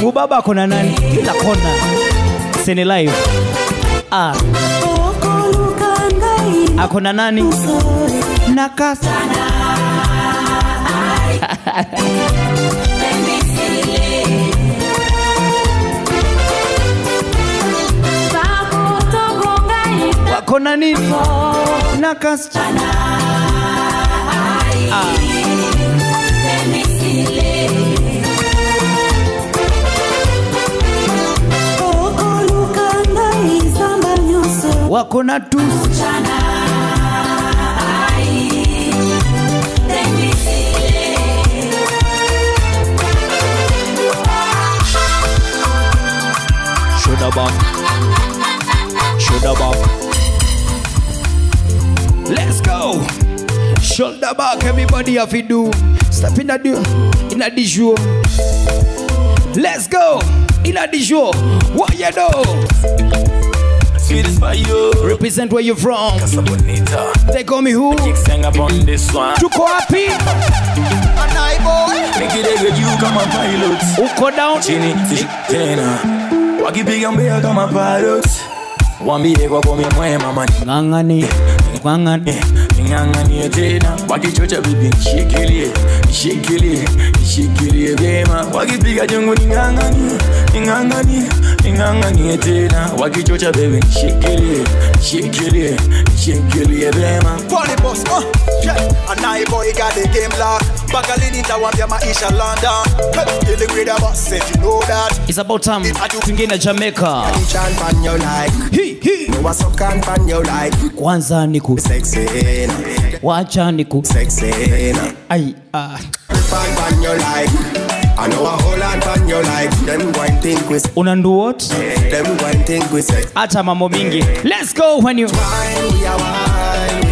Mubaba akona nani? Kila kona. Sene live. Akona nani? Nakasa. wako na nini? Na kasichana. Ah. wako na tusi shoulda bump shoulda bump Let's go. Shoulder back, everybody have to do. Step in the in the show. Let's go. In the show. What you do? Sweetest by you. Represent where you from. Casa Bonita. They call me who? Kick sang upon this one. Tuko wapi? Make it a you kama pilot. Uko down. Chini si tena. Wakipiga mbea kama pilot. Wambie kwa kome mwema mani. Ngangani. Ngangani. Ngangani tena. Wakichocha bibi nishikilie. Nishikilie. Nishikilie vyema. Wakipiga jungu ningangani. Ningangani. Ningangani tena. Wakichocha baby nishikilie. Nishikilie. Nishikilie vyema. Pony boss, uh, yeah. And I boy got the game locked. Bagalini tawambia maisha London. Hey, Ili grade boss, if you know that. It's about time twingine Jamaica. Chan pan your like. Hi hi. No was up can pan your like. Kwanza niku Sexy na. wacha niku Sexy na. ai ah. Pan pan your like. I know a whole lot pan your like. Them one think we Unandu what? Them one think we sex. Acha mambo mingi. Let's go when you Wine, we are wine, we are wine.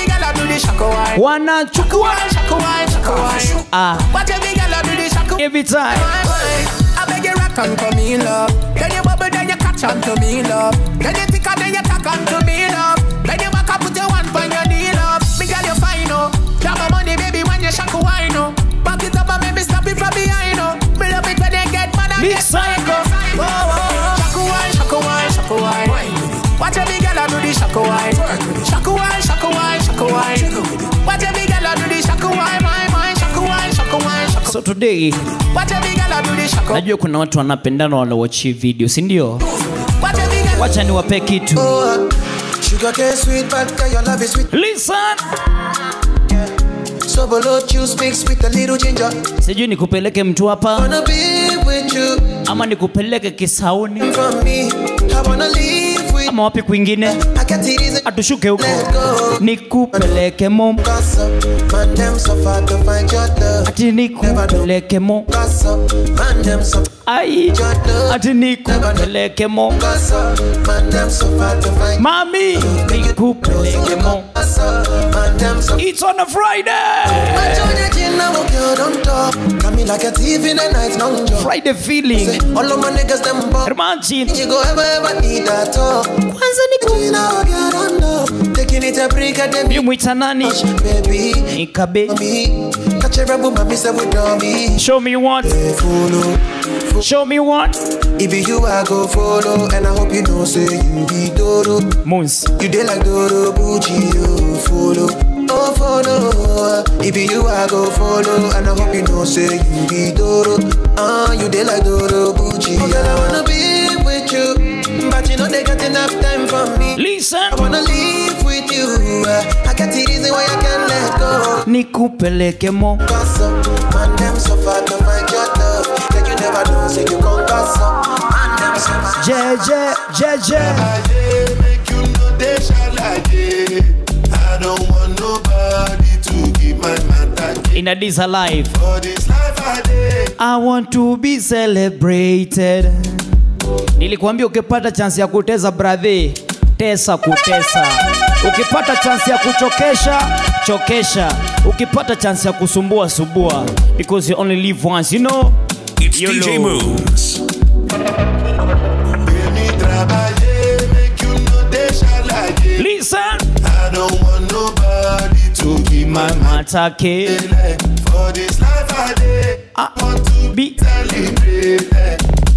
Watch do the shaka wine. chukua Shaka wine, shaka wine. ah Watch a big girl do the shaka every time I beg you rock and come in love. Then you bubble, then you catch on to me love. Then you then you tack on to me love. Then you back up put your one on your knee love. Girl you fine oh. My money baby when you shack wine wine. Watch girl do the shaka wine. Shaka wine, shaka wine, shaka so today Watch girl do the shaka. najua kuna watu wanapendana wanawachi video si ndio wacha niwape kitu Sugar cane sweet, but your love is sweet. listen So below juice mixed with a little ginger. sijui nikupeleke mtu hapa Wanna be with you ama nikupeleke kisauni from me. I wanna live kama wapi kwingine, atushuke huko. Nikupeleke mo, ati nikupeleke mo, ai ati nikupeleke mo, mami nikupeleke mo, it's on a Friday. Now a girl don't talk. Got me like a thief in the night, no joke. friday feeling All of my niggas, them bop. imagine You go ever, ever need that talk. Kwanza ni now a girl don't know. Taking it a break at them, you mwita nani baby. nikabe catch a rebel, mommy, say we don't be. show me what show me what If you, I go follow. And I hope you know, say you be Dodo. moons You dey like Dodo, Gucci, you follow. Oh, follow. If it you, I go follow. And I hope you know, say you be Dodo. Ah, you dey like Dodo, Gucci. Oh, girl, I wanna be with you. But you know they got enough time for me. listen I wanna live with you. Uh, I get it easy why I can't let go. nikupeleke mo Gossip, man, them so far to find your love. Like you never know, say you gon' gossip. Man, them so far. jeje jeje Make you know they shall I in a this life. For this life I. I want to be celebrated. Nilikuambia ukipata chansi ya kuteza bradhi, tesa kutesa. Ukipata chansi ya kuchokesha, chokesha. Ukipata chansi ya kusumbua, subua. Because you only live once, you know? It's YOLO. DJ Moves. Listen. I don't want to be my man. Matake. For this life I did. Ah, I want to be celebrated.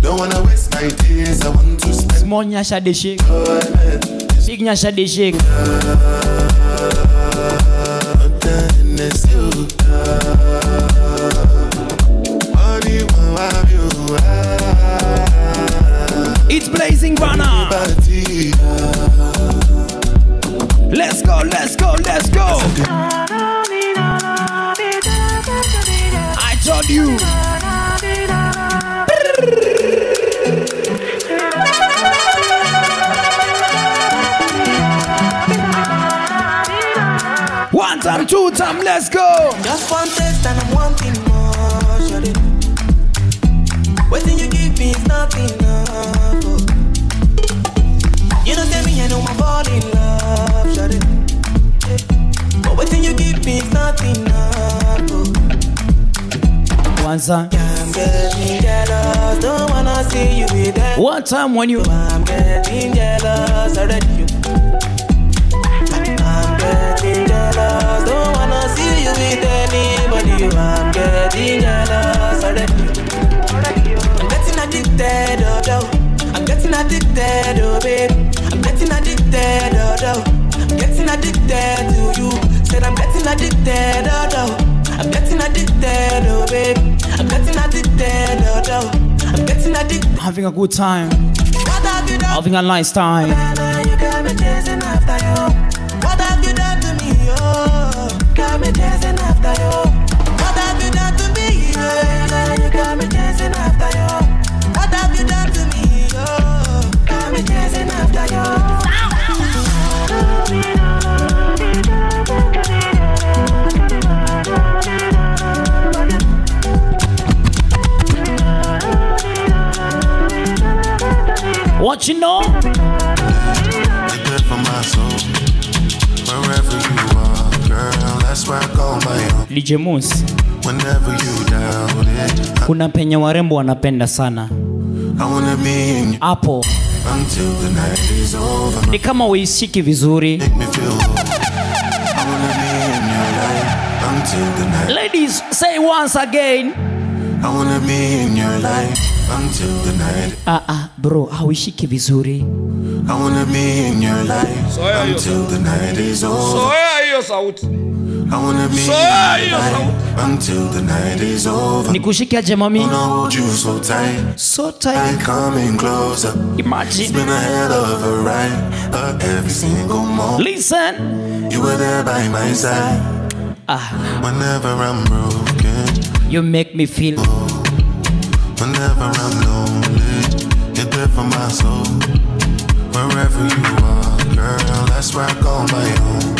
Don't wanna waste my days. I want to spend Small nyasha de shake. Big nyasha de shake. in this you. Money won't have you. It's blazing banner. Let's go, let's go, let's go. Told you. One time, two time, let's go. Just one taste and I'm wanting more, shawty. Waiting you give me is not enough. You don't tell me I know I'm falling Them. One time when you. I'm getting jealous already. I'm getting jealous, don't wanna see you with anybody. I'm getting jealous already. I'm getting addicted, oh. I'm getting addicted, oh. I'm getting addicted, oh. I'm getting addicted to you. Said I'm getting addicted, oh, oh. I'm getting addicted, oh. I'm getting addicted, oh, oh. I'm getting addicted. Having a good time. What have you done? Having a nice time. You got me chasing after you. What have you What you know? You're good for my soul. Wherever you are, girl, that's where I go my own. DJ Moose. Whenever you doubt it, Kuna penye warembo wanapenda sana. I wanna be in you Hapo until the night is over. ni kama uisiki vizuri. Make me feel. I wanna be in your life until the night. Ladies, say once again. I wanna be in your life until the night. Ah, ah, bro, hauishiki vizuri. I wanna be in your life until the night is over. Soea hiyo sauti. I wanna be in your life until the night is over. Nikushike aje mami? Wanna hold you so tight. So Like tight. coming closer. It's been a hell of a ride, but every single moment Listen. you were there by my side. Ah, Whenever I'm broken, you make me feel. Whenever I'm lonely, you're there for my soul. Wherever you are, girl, that's where I call my own.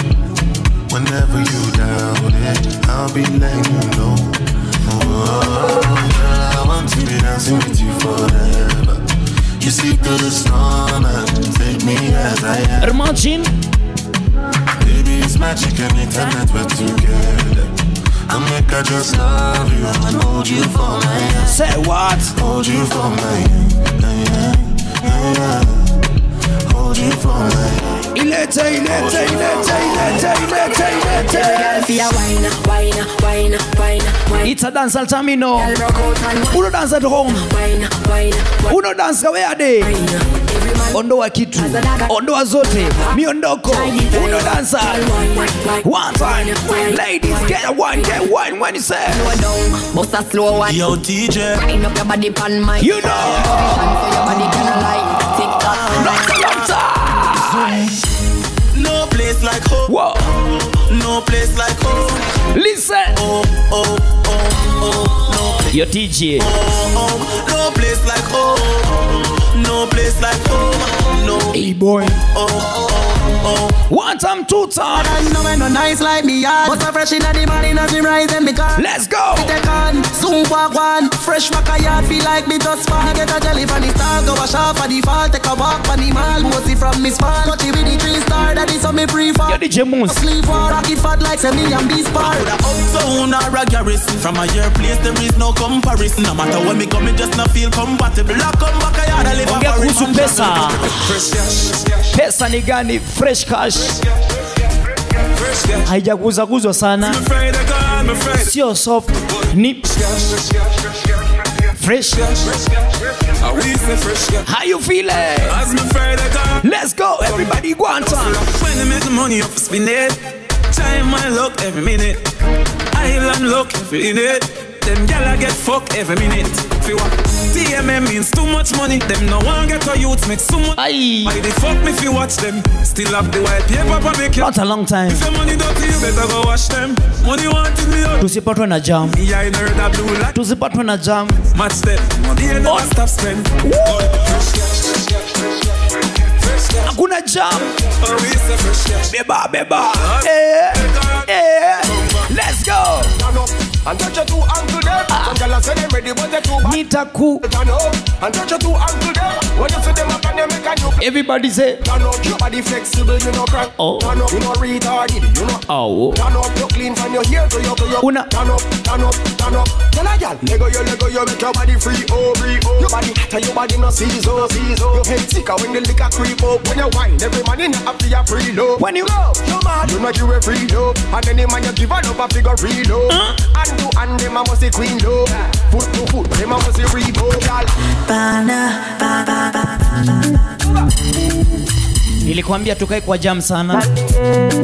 Whenever you doubt it, I'll be letting you know. Oh, girl, I want to be dancing with you forever. You see through the storm and take me as I am. Imagine. Baby, it's magic anytime that we're together. I make I just love you and hold you for my hand. Say what? Hold you for my hand. Yeah, yeah, yeah. Hold you for my hand. Wine, wine, wine, wine. It's a dance al tamino. Girl, rock out and Uno dance at home. wine, wine, wine. Uno dance kawea de. Every man Ondoa kitu. Ondoa zote. Miondoko. Uno dansa. One time. Ladies, get a one, get one when you say. Slow down, bust a slow one. Yo, TJ. Wind up your body pan my. You know. Position for your body can lie. Tick tock. Not a. No place like home. Whoa. No place like home. Listen. Oh, oh, oh, oh. No place. Your DJ. home. Oh, oh, oh. No place like home. No. Hey boy. Oh, oh, oh. One time, two time. I know when no nice like me yard. But so fresh in the morning as me rise and me car. Let's go. Me take on, soon walk one. Fresh back a yard, feel like me just fall. Get a jelly from the start, go a shop for the fall. Take a walk for the mall, mostly from me small. Touchy with the three star, that is how me prefer. Yo, DJ Moons. Sleep for rocket fat like say me and beast bar. Uptown or a garrison From a year place there is no comparison No matter when me come me just not feel compatible I come back a yard I live a ongea foreign kuhusu man. pesa Fresh cash pesa ni gani? Fresh cash. Haijakuzaguzwa sana. Sio soft. Ni fresh. How you feeling? Let's go everybody go on time. When I make the money off spin it. Time my luck every minute. Island luck every minute. Them gala get fucked every minute. If you what TMM means too much money. Them no one get a youth make so much. Aye. Why they fuck me if you watch them? Still have the white paper for make not a long time. If your money dirty you better go wash them. Money wanted me out tusipatwe na jam. Me I nerd a blue light. Tusipatwe na jam. Match them. Money I never stop spend. Hakuna jam. Beba beba. Eh, eh. let's go And touch your two ankle there. Ah. Some gyal say them ready, but they too bad. nitaku Turn up and touch your two ankle there. When you see them up and they make a new. everybody say Turn up, your body flexible, you know crank. Oh. Turn up, you know retarded, you know. oh Turn up, you clean from your hair to your to your. Una. Turn up, turn up, turn up. Tell a gyal, lego you, lego you, make your body free, oh, free, oh. Your body hotter, your body no seize, oh. Your head sicker when the liquor creep up. When you wine, every man in the happy a free love. When you- love, you mad, you know you a free love. And any man you give a love, a figure free love. And to and them a must say queen low. Foot to foot, them a must rebo, rebound, Ba Bana, ba, ba, ba. nilikwambia tukae kwa jam sana.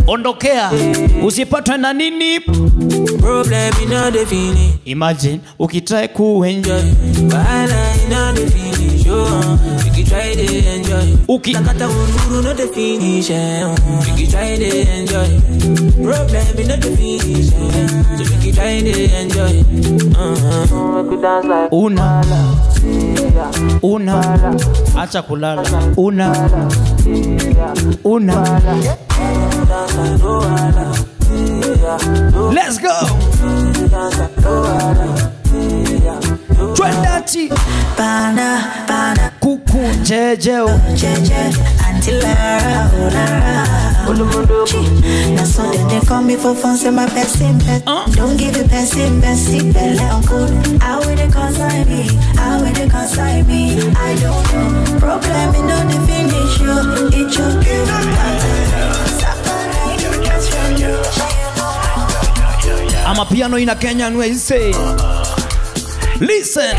Ondokea usipatwe na nini. Problem the imagine ukitrai kuenjoy Wahala in all the finish. You can try to enjoy. Uki- Nakata unduru no the finish. You can try to enjoy. Problem in all the finish. eh, So you can try to enjoy. Uh-huh. We could dance like una una acha kulala una una let's go Lara. Chi, Now so then they call me for fun, say my best. Don't give the best in best, see belly on good. How will they consign me? How will they consign me? I don't know. Problem in the finish you, it you. ama piano in a kenyan way say listen.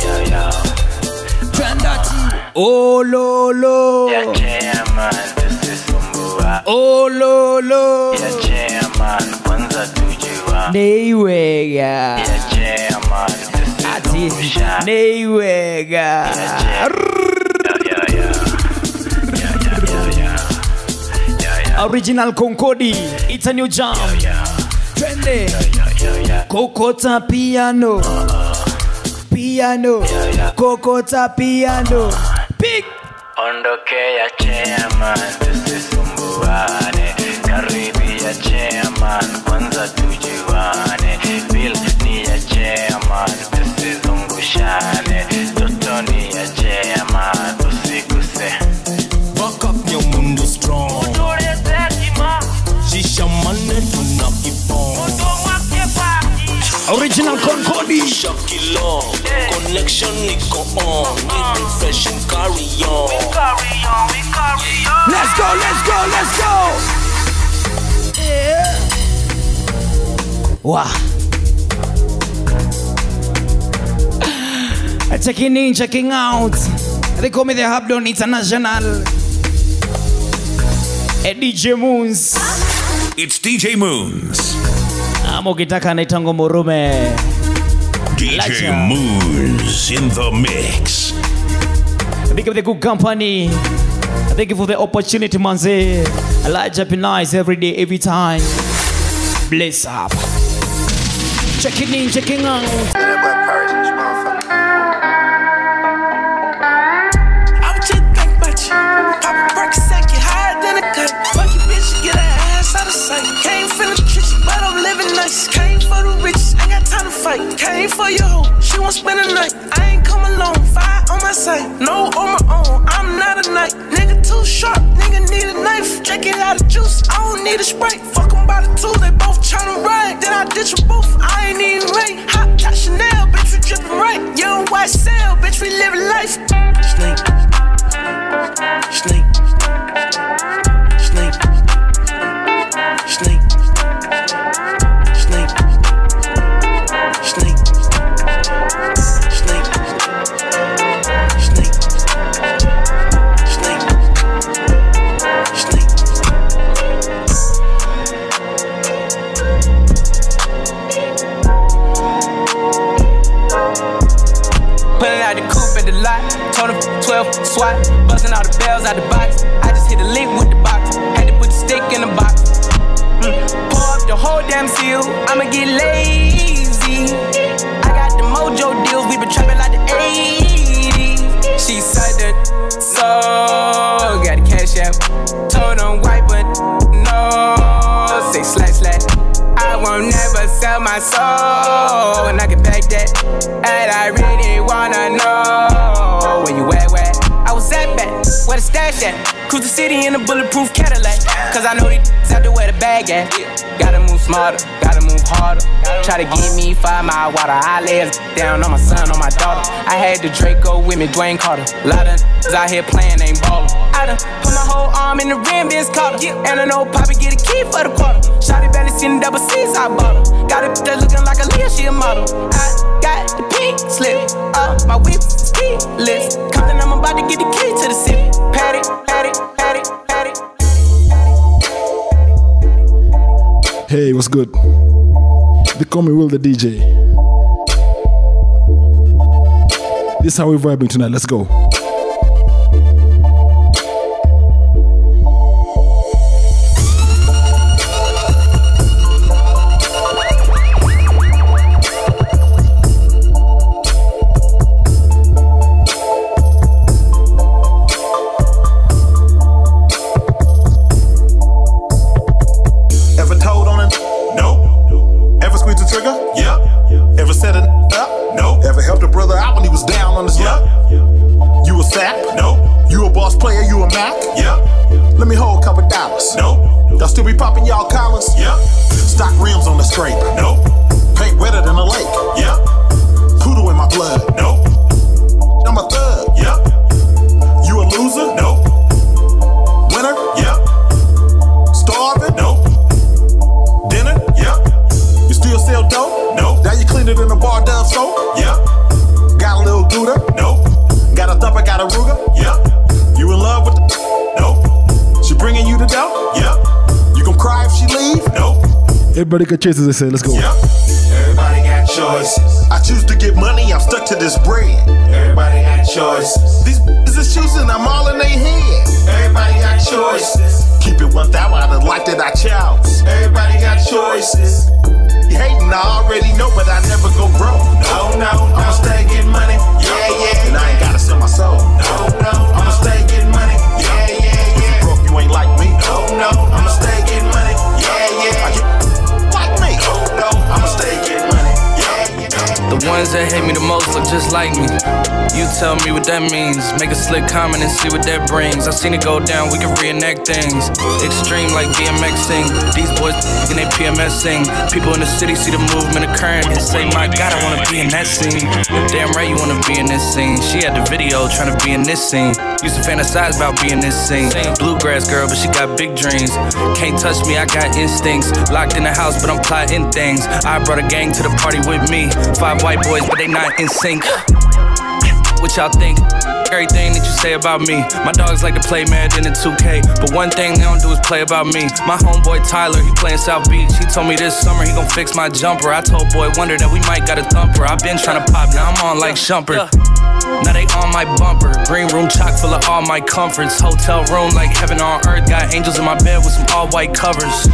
Twendati oh lo lo. Oh lo lo. Neiwega ati. Neiwega original concodi it's a new jam. Twende kokota piano piano. Kokota piano. Pick. Ondokea chairman tusisumbuane. Karibia chairman kwanza tujuane. Bil ni ya chairman tusizungushane. Totoni ya chairman usiguse Back up your mundo strong. Shisha mane tunakipon. original concodi Shakilo, connection niko on. Living fresh and carry on. let's go let's go let's go yeah. wow checking in checking out they call me the Habdon International Hey, DJ Moons It's DJ Moons. ama ukitaka naitango murume DJ Moons in the mix. Thank you for the good company. Thank you for the opportunity, manze. Elijah be nice every day, every time. Bless up. Checking in, checking out. For your hoe. She won't spend the night. I ain't come alone. Fire on my side. No on my own. I'm not a knight. Nigga too sharp. Nigga need a knife. Drink it out of juice. I don't need a sprite. Fuck 'em by the two. They both tryna ride. Then I ditch them both. I ain't even right. Hot top Chanel. Bitch, we drippin' right. Young white cell. Bitch, we livin' life. Snake. Snake. 12 swat. Buzzing all the bells out the box. I just hit a lick with the box. Had to put the stick in the box. Mm. Pour up the whole damn seal. I'ma get lazy. I got the mojo deals. We been trapping like the 80s. She said that so. Got the cash out. Told him wipe it. No. Say slash slash. I won't never sell my soul. And I can back that. And I really wanna know where you at, where? Where the stash at? Cruise the city in a bulletproof Cadillac. Cause I know these out there where the bag at. Gotta move smarter, gotta move harder. Try to give me five mile water. I lay down on my son, on my daughter. I had the Draco with me, Dwayne Carter. Lot of out here playing, ain't ballin'. I done put my whole arm in the rim, Ben's caught And I know Poppy get a key for the quarter. Shotty barely seen the double C's, I bought her. Got it that looking like a Leah, she a model. I got the pink slip, uh, my whip ski list. Compton, I'm about to get the key to the city. Hey, what's good? They call me Will the DJ. This is how we're vibing tonight. Let's go. Everybody got chases, they say. Let's go. Everybody got choices. I choose to get money, I'm stuck to this bread. Everybody got choices. These is choosing, I'm all in their head. Everybody got choices. Keep it 1,000 out of life that I chose. Everybody got choices. Hating, I already know, but I never go broke. No, no, I'ma stay getting money. Yeah, yeah. And I ain't gotta sell my soul. No, no, I'ma stay getting money. Yeah, yeah, yeah. If you broke, you ain't like me. No, no, I'ma stay getting money. The ones that hate me the most look just like me. You tell me what that means. Make a slick comment and see what that brings. I seen it go down, we can reenact things. Extreme like BMX sing. These boys in they PMS sing. People in the city see the movement occurring and say, My God, I wanna be in that scene. Damn right, you wanna be in this scene. She had the video trying to be in this scene. Used to fantasize about being this scene. Bluegrass girl, but she got big dreams. Can't touch me, I got instincts. Locked in the house, but I'm plotting things. I brought a gang to the party with me. Five white boys, but they not in sync. What y'all think? Everything that you say about me. My dogs like to play Madden in 2K. But one thing they don't do is play about me. My homeboy Tyler, he playing South Beach. He told me this summer he gon' fix my jumper. I told Boy Wonder that we might got a thumper. i been trying to pop, now I'm on like Shumper. Now they on my bumper. Green room chock full of all my comforts. Hotel room like heaven on earth. Got angels in my bed with some all white covers.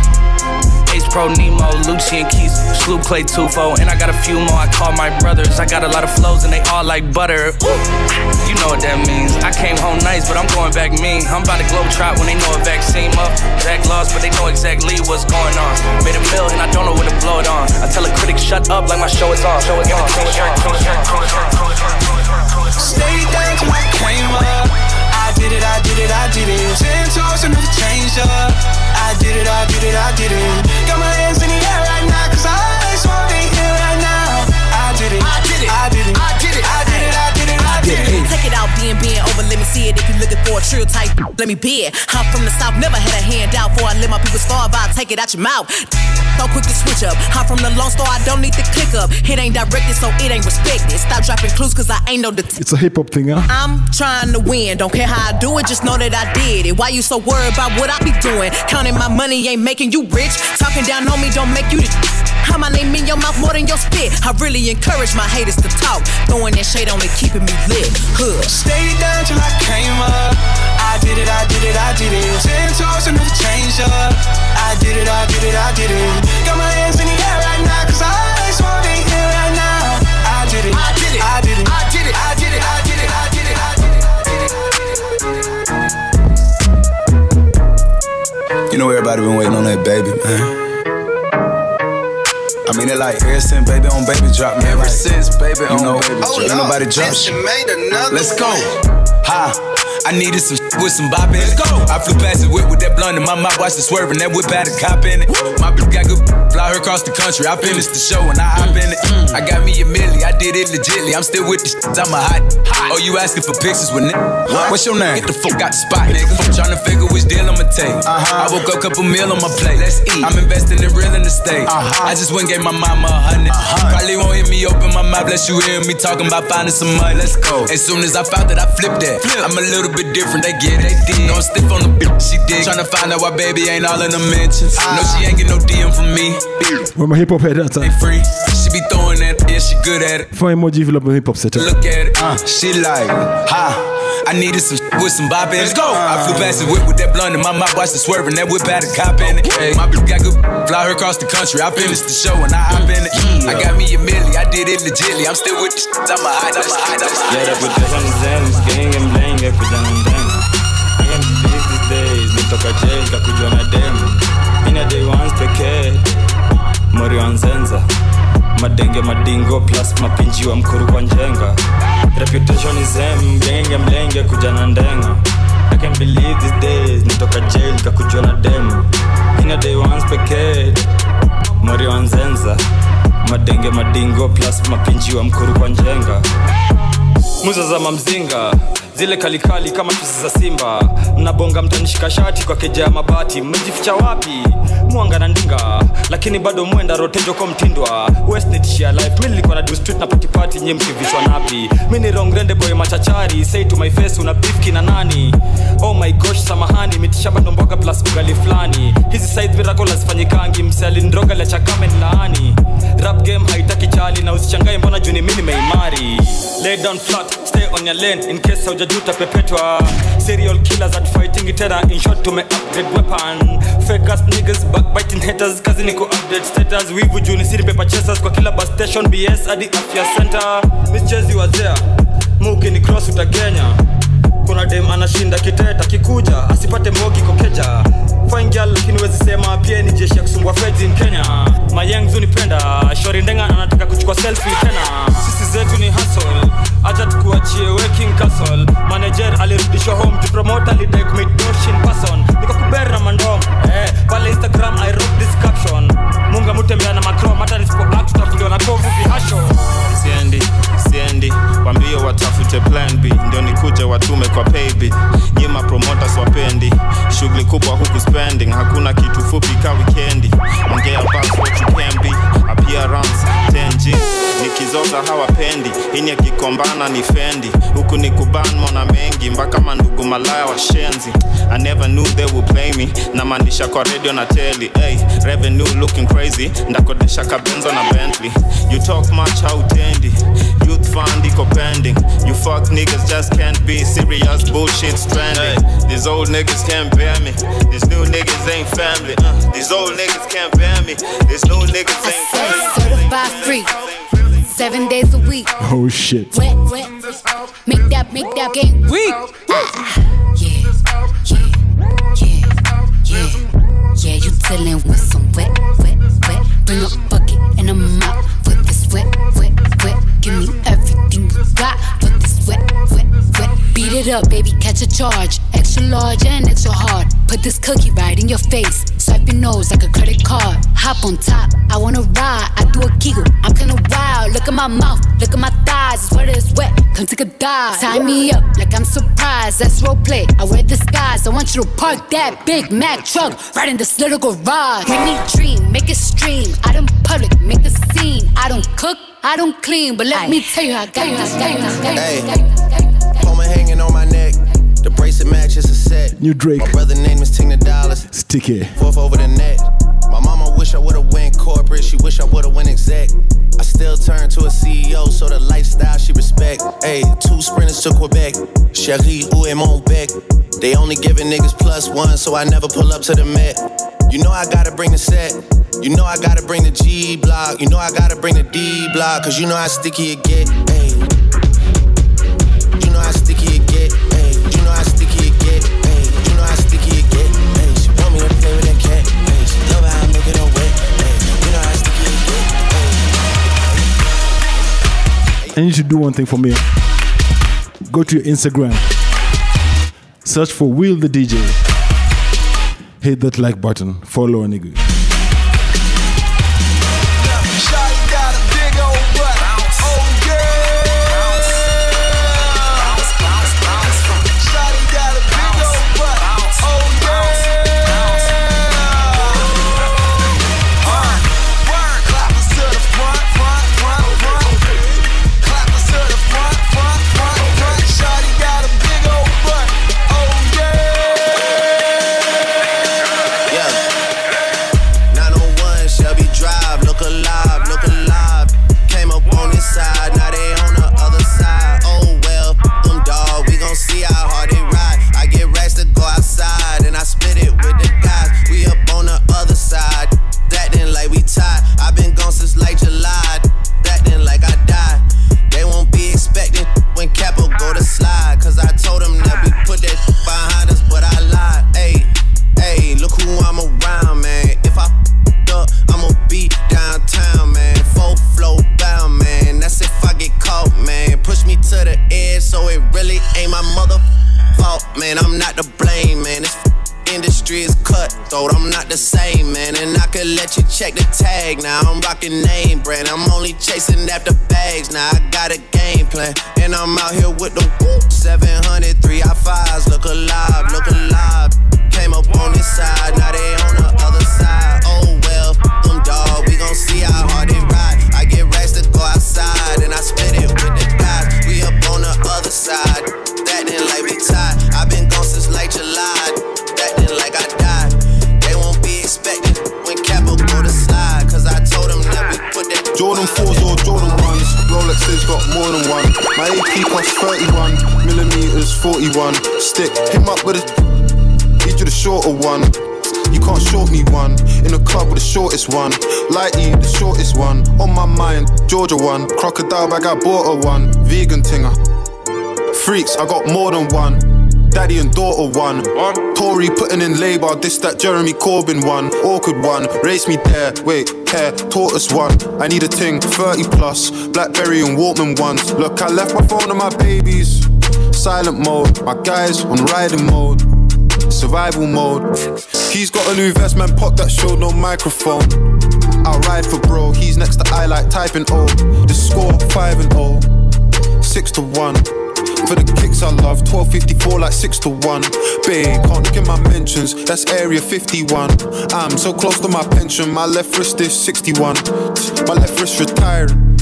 Ace Pro Nemo, Lucci and Keys, Sloop Clay Tufo, and I got a few more. I call my brothers. I got a lot of flows and they all like butter. Ooh, you know what that means. I came home nice, but I'm going back mean. I'm about to globe trot when they know a vaccine up. Zach lost, but they know exactly what's going on. Made a mill and I don't know where to blow it on. I tell a critic shut up like my show is on. Show is on. Show on. Stay down till I came up. I did it, I did it, I did it. Ten toes and never changed up. I did it, I did it, I did it. Got my hands in the being being over, let me see it. If you're looking for a trill type, let me be it. I'm from the south, never had a handout. Before I let my people starve, I'll take it out your mouth. So quick to switch up. I'm from the Lone Star, I don't need to click up. It ain't directed, so it ain't respected. Stop dropping clues, cause I ain't no det- It's a hip hop thing, huh? I'm trying to win, don't care how I do it, just know that I did it. Why you so worried about what I be doing? Counting my money ain't making you rich. Talking down on me don't make you the. How my name in your mouth more than your spit. I really encourage my haters to talk. Throwing that shade on me, keeping me lit. Hood. Stay down till I came up. I did it, I did it, I did it. Ten toes and never changed up. I did it, I did it, I did it. Got my hands in the air right now, cause I just want to hear right now. I did it, I did it, I did it, I did it, I did it, I did it, I did it, I You know everybody been waiting on that baby, man. I mean, it like ever since baby on baby drop, man. Ever since baby on know, baby drop, ain't nobody drop shit. Let's go. Ha. I needed some with some bop in it. Go. I flew past the whip with that blunt in my mouth, watched it swerving. That whip had a cop in it. My bitch got good, fly her across the country. I finished the show and I hop in it. I got me a milli, I did it legitly. I'm still with the shit, I'm a hot. Oh, you asking for pictures with nigga? What's your name? Get the fuck out the spot, nigga. I'm Trying to figure which deal I'ma take. Uh-huh. I woke up, couple meal on my plate. Let's eat. I'm investing in real estate. I just went and gave my mama a hundred. Uh-huh. Probably won't hear me open my mouth, let you hear me talking about finding some money. Let's go. As soon as I found that, I flipped that. I'm a little bit different, they get it. No, I'm stiff on the bitch, she dig. Tryna find out why baby ain't all in the mentions. No, she ain't get no DM from me. Where my hip hop head at? They free. She be throwing that, yeah, she good at it. Får emoji fylla på hip hop set. Look at it, uh, she like, ha. I needed some shit with some bop in it. Let's go. I flew past the whip with that blunt in my mouth, watched it swerving. That whip had a cop in it. Hey, my bitch got good, fly her across the country. I finished the show and I hop in it. I got me a milli, I did it legitly. I'm still with the shit, I'm a hot, I'm a hot, I'm a hot. Yeah, reputation zenz, gang and blang, vijana ndeng. I can believe these days, nitoka jail kakujua na demu Ina day once pekee, mori wa nzenza. Madenge madingo plus mapinji wa mkuru kwa njenga. Reputation is em, genge mlenge kujana ndenga. I can believe these days, nitoka jail kakujua na demu Ina day once pekee, mori wa nzenza. Madenge madingo plus mapinji wa mkuru kwa njenga muza za mamzinga zile kalikali kama chuzi za simba. Mnabonga mtanishika shati kwa keja ya mabati. Mmejificha wapi mwanga na ndinga lakini bado mwenda rotejo kwa mtindwa. Westnitshia life mi nilikuwa na street na patipati nye mkivishwa napi? Mi ni rongrende boy machachari say to my face una bifki na nani? Oh my gosh samahani mitishamba ndomboga plus ugali fulani. Hizi side miracle hazifanyikangi msealindroga lachakame nlaani rap game haitaki chali na usichangae mbona juni mi nimeimari lay down flat stay on your lane in case haujajuta pepetwa serial killers at fighting tena in short tume upgrade weapon. Fake ass niggas backbiting haters kazi niko update status. Wivu juu siri paper chasers. Kwa kila bus station bs hadi afya center. Mischezi wazea muki ni cross utagenya kuna dem anashinda kiteta kikuja asipate mogi kokeja. Fine girl lakini wezi sema pia ni jeshi ya kusumbua feds in kenya. Mayeng zunipenda shori ndenga anataka kuchukua selfie tena. Sisi zetu ni hustle acha tukuachie working castle. Manager alirudishwa home to promote alidai commit dosh in person. Nikakubera mandom eh, pale instagram i wrote this caption. Munga mutembea na macrom hata nisipo act tutafuliwa na kovu vihasho. Siendi siendi. Wambio watafute plan b. Ndio nikuje watume kwa payb nyima promoters wapendi. Shughuli kubwa huku spending. Hakuna kitu fupi ka wikendi. Ongea about what you can be. Appearance 10g nikizoza hawapendi. Ini akikombana ni fendi. Huku ni kuban mona mengi. Mpaka mandugu malaya washenzi i never knew they would play me. Namaanisha kwa radio na teli hey, revenue looking crazy. Ndakodesha kabenzo na bentley. You talk much hautendi youth fund iko pending you fuck niggas just can't be serious bullshit stranding hey, these old niggas can't bear me these new niggas ain't family uh, these old niggas can't bear me these new niggas ain't family Certified free. Seven days a week. Oh shit. Wet, wet. Make that, make that game weak. Ah, yeah, yeah, yeah, yeah. Yeah, you dealing with some wet, wet, wet. Bring a bucket and a mop wet, wet, wet. Give me everything you got, but this wet, wet, wet for it up, baby, catch a charge. Extra large and extra hard. Put this cookie right in your face. Swipe your nose like a credit card. Hop on top, I wanna ride. I do a giggle, I'm kinda wild. Look at my mouth, look at my thighs. It's wet, it's wet. Come take a dive. Tie me up like I'm surprised. That's role play. I wear disguise. I want you to park that Big Mac truck right in this little garage. Make me dream, make it stream. Out in public, make a scene. I don't cook, I don't clean, but let me tell you, I got this, got this, got Hey, Puma hanging on my neck. The bracelet matches a set. New Drake. My brother name is Tina Dollars. Sticky. Fourth over the net. My mama wish I would've went corporate. She wish I would've went exec. I still turn to a CEO, so the lifestyle she respect. Hey, two sprinters to Quebec. Cherie, où est mon bec? They only giving niggas plus one, so I never pull up to the Met. You know I gotta bring the set. You know I gotta bring the G block. You know I gotta bring the D block, cause you know how sticky it get. Hey. You know how sticky it get. Hey. You know how sticky it get. Hey. You know how sticky it get. Hey. She want me to play with that cat. Hey. She love how I make it all wet. Hey. You know how sticky it get. I need you to do one thing for me. Go to your Instagram. Search for Will the DJ. Hit that like button. Follow a nigga. Check the tag now. I'm rocking name brand. I'm only chasing after bags now. I got a game plan, and I'm out here with the whoop. 700, three I fives. Look alive, look alive. Came up on this side, now they 41. Stick, him up with a. Need you the shorter one. You can't short me one. In the club with the shortest one. Lighty, the shortest one. On my mind, Georgia one. Crocodile bag, I bought a one. Vegan tinger. Freaks, I got more than one. Daddy and daughter one. Tory putting in labor, this that Jeremy Corbyn one. Awkward one, race me there. Wait, hair, tortoise one. I need a ting, 30 plus. Blackberry and Walkman ones. Look, I left my phone on my babies. Silent mode, my guys on riding mode. Survival mode. He's got a new vest, man, pop that showed no microphone. I'll ride for bro, he's next to I like typing O. The score 5 and 0. 6 to 1. For the kicks I love, 1254 like 6 to 1. Babe, can't look in my mentions, that's area 51. I'm so close to my pension, my left wrist is 61. My left wrist retiring.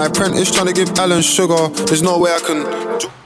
My apprentice trying to give Alan Sugar, there's no way I can.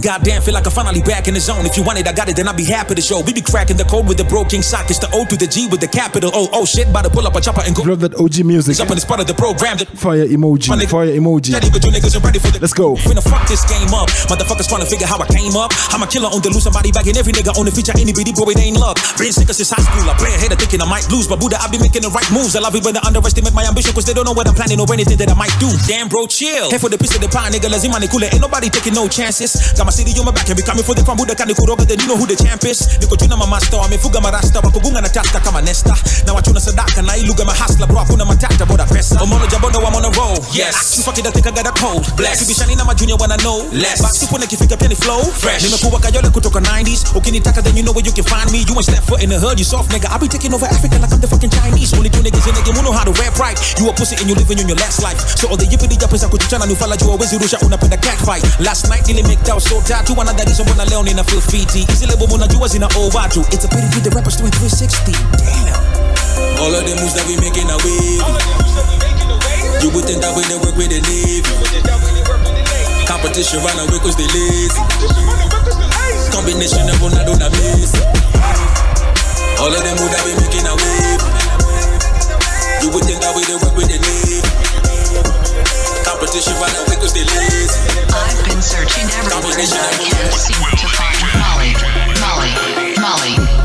Goddamn, feel like I'm finally back in the zone. If you want it, I got it, then I'll be happy to show. We be cracking the code with the broken sock. It's the O to the G with the capital O. Oh shit, about to pull up a chopper and go. Love that OG music. Up in the spot of the program. Fire emoji. Fire emoji. Steady, you niggas ready for the. Let's go. Finna fuck this game up. Motherfuckers trying to figure how I came up. I'm a killer on the loose, somebody back in every nigga on the feature. Any bitty boy, it ain't luck. Been sicker since high school. I play ahead of thinking I might lose. But Buddha, I be making the right moves. I love it when they underestimate my ambition, cause they don't know what I'm planning or anything that I might do. Damn, bro, chill. Head for the piece of the pie, nigga. Lazima ni kule. Ain't nobody taking no chances. Got my city on my back and be coming for the crown. Buddha kani kuroga, then you know who the champ is. Niko juna mamasta, wamefuga marasta. Wakugunga na taska kama nesta. Na wachuna sadaka na iluga mahasla, bro. Hakuna matata, boda pesa. Omono jabono, I'm on a roll. Yes. Ah, you fuck it, I think I got a cold. Black. Kibishani na majunior wanna know. Less. Backstep when nikifika pia ni flow. Fresh. Nimekuwa kayole kutoka 90s. Ukinitaka then you know where you can find me. You ain't step foot in the hood, you soft nigga. I be taking over Africa like I'm the fucking Chinese. Only two niggas in the game who know how to rap right. You a pussy and you living on your last life. So all the yippity yappers kuchuchana ni ufala juu awezi rusha unapenda cat fight. Last night nili make out so tatu wanadhalisha mbona leo nina feel fiti. Hizi lebo mnajua zina owe watu. It's a pity with the rappers doing 360. Damn. All of the moves that we making a wave. You would think that we they work with the Navy. Competition run away cause they lazy. Combination of Ronaldo and Messi. All of them would that we making a wave. You would think that we they work with the Navy. Competition run away cause they lazy. I've been searching everywhere. And I can't seem to find Molly, Molly, Molly,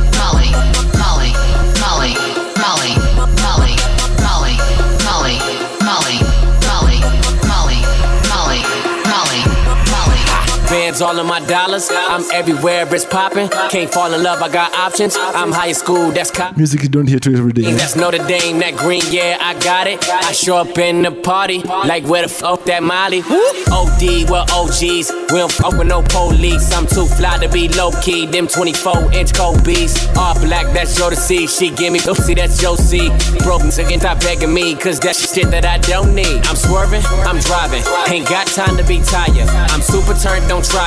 All of my dollars. I'm everywhere, it's popping. Can't fall in love, I got options. I'm high school, that's cop. Music you don't hear to every day. That's Notre Dame, that green, yeah, I got it. I show up in the party, like where the fuck that Molly? OD, well, OGs. We don't fuck with no police. I'm too fly to be low key. Them 24 inch beats. All black, that's your to see. She give me pussy, that's your see. Broken, again, stop begging me, cause that's shit that I don't need. I'm swerving, I'm driving. Ain't got time to be tired. I'm super turned, don't try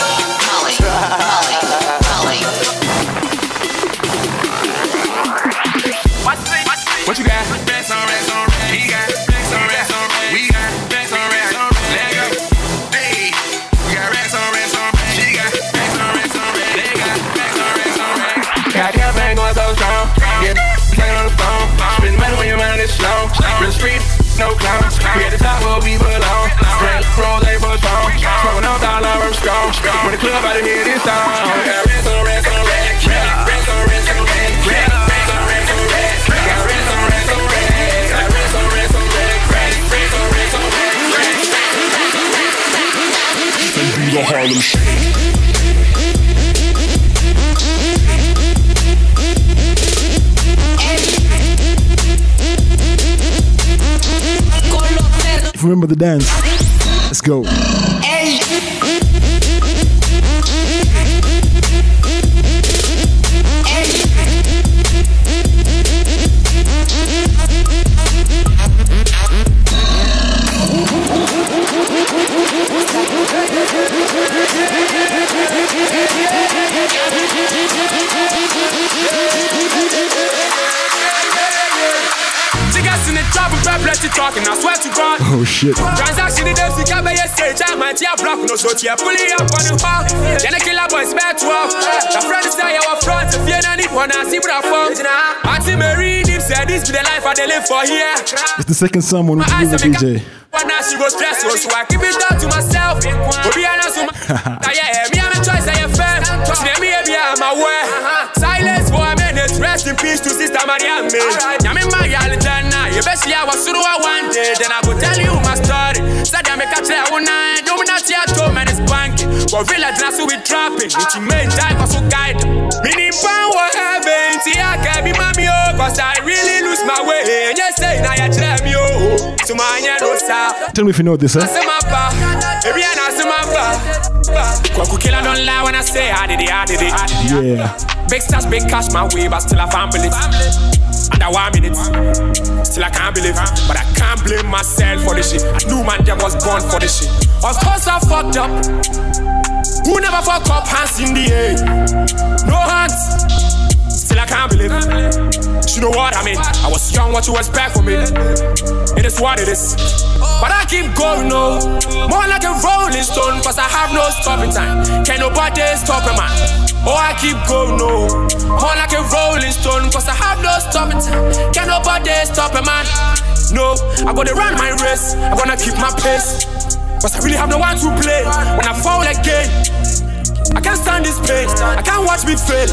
no clown. We at the top where we belong. Pros ain't for strong. Smoking on dollar, I'm strong. When the club out of here, this song. Got racks on. Remember the dance, let's go. Oh shit. Transaction in them, sick, I may say, I might tear block, no so tear, pulling up on the bar. Then the killer boys back 12. The friend is say, our front, if you don't need one, I see what I found. Auntie Mary, him said, this be the life I live for here. It's the second sermon with you, the DJ. But now she go stress, so I keep it down to myself. But be honest with my yeah, me, I'm a choice, I am fair. See them, baby, I'm aware. Silence for a minute, rest in peace to Sister Maria. I'm in my Aljana. You best see I was through one day, then I go tell you my story. Said I make a tell one night, no, not yet, oh, home and it's banking. But village, now so we trapping. It's in main time, for so guide. Meaning power heaven, see I can be mommy, oh, cause I really lose my way. And you say, now you tell me, oh, to my no sir. Tell me if you know this, huh? Asemapa, every and asemapa. Kwa kukila don't lie when I say I did it, I did it. Yeah. Big stars, big cash my way, but still I. Under one minute, still I can't believe. But I can't blame myself for this shit. I knew man them was born for this shit. Of course I fucked up. Who never fuck up hands in the air? No hands. I can't believe. You know what I mean? I was young, what you expect from me? It is what it is. But I keep going, no. More like a rolling stone, cause I have no stopping time. Can nobody stop a man? Oh, I keep going, no. More like a rolling stone, cause I have no stopping time. Can nobody stop a man? No, I'm gonna run my race. I'm gonna keep my pace. Cause I really have no one to play when I fall again. I can't stand this pain, I can't watch me fail.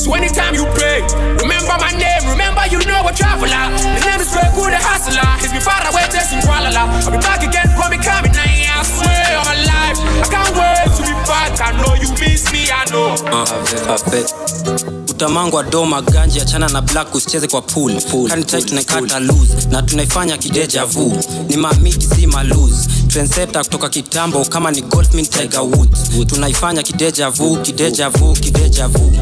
So anytime you pray, remember my name, remember you know a traveler. His name is Ray Good, hustler. He's been far away, testing Kuala I'll be back again, probably coming now. I swear on my life, I can't wait to be back. I know you miss me, I know. Uh, utamangwa doma ganji achana na black usicheze kwa pool, kanitai tunaikata lose. Na tunaifanya kideja vu. Ni mamiti si malose trenseta kutoka kitambo kama ni golfmin tiger woods. Tunaifanya kideja vu kideja vu kideja vu.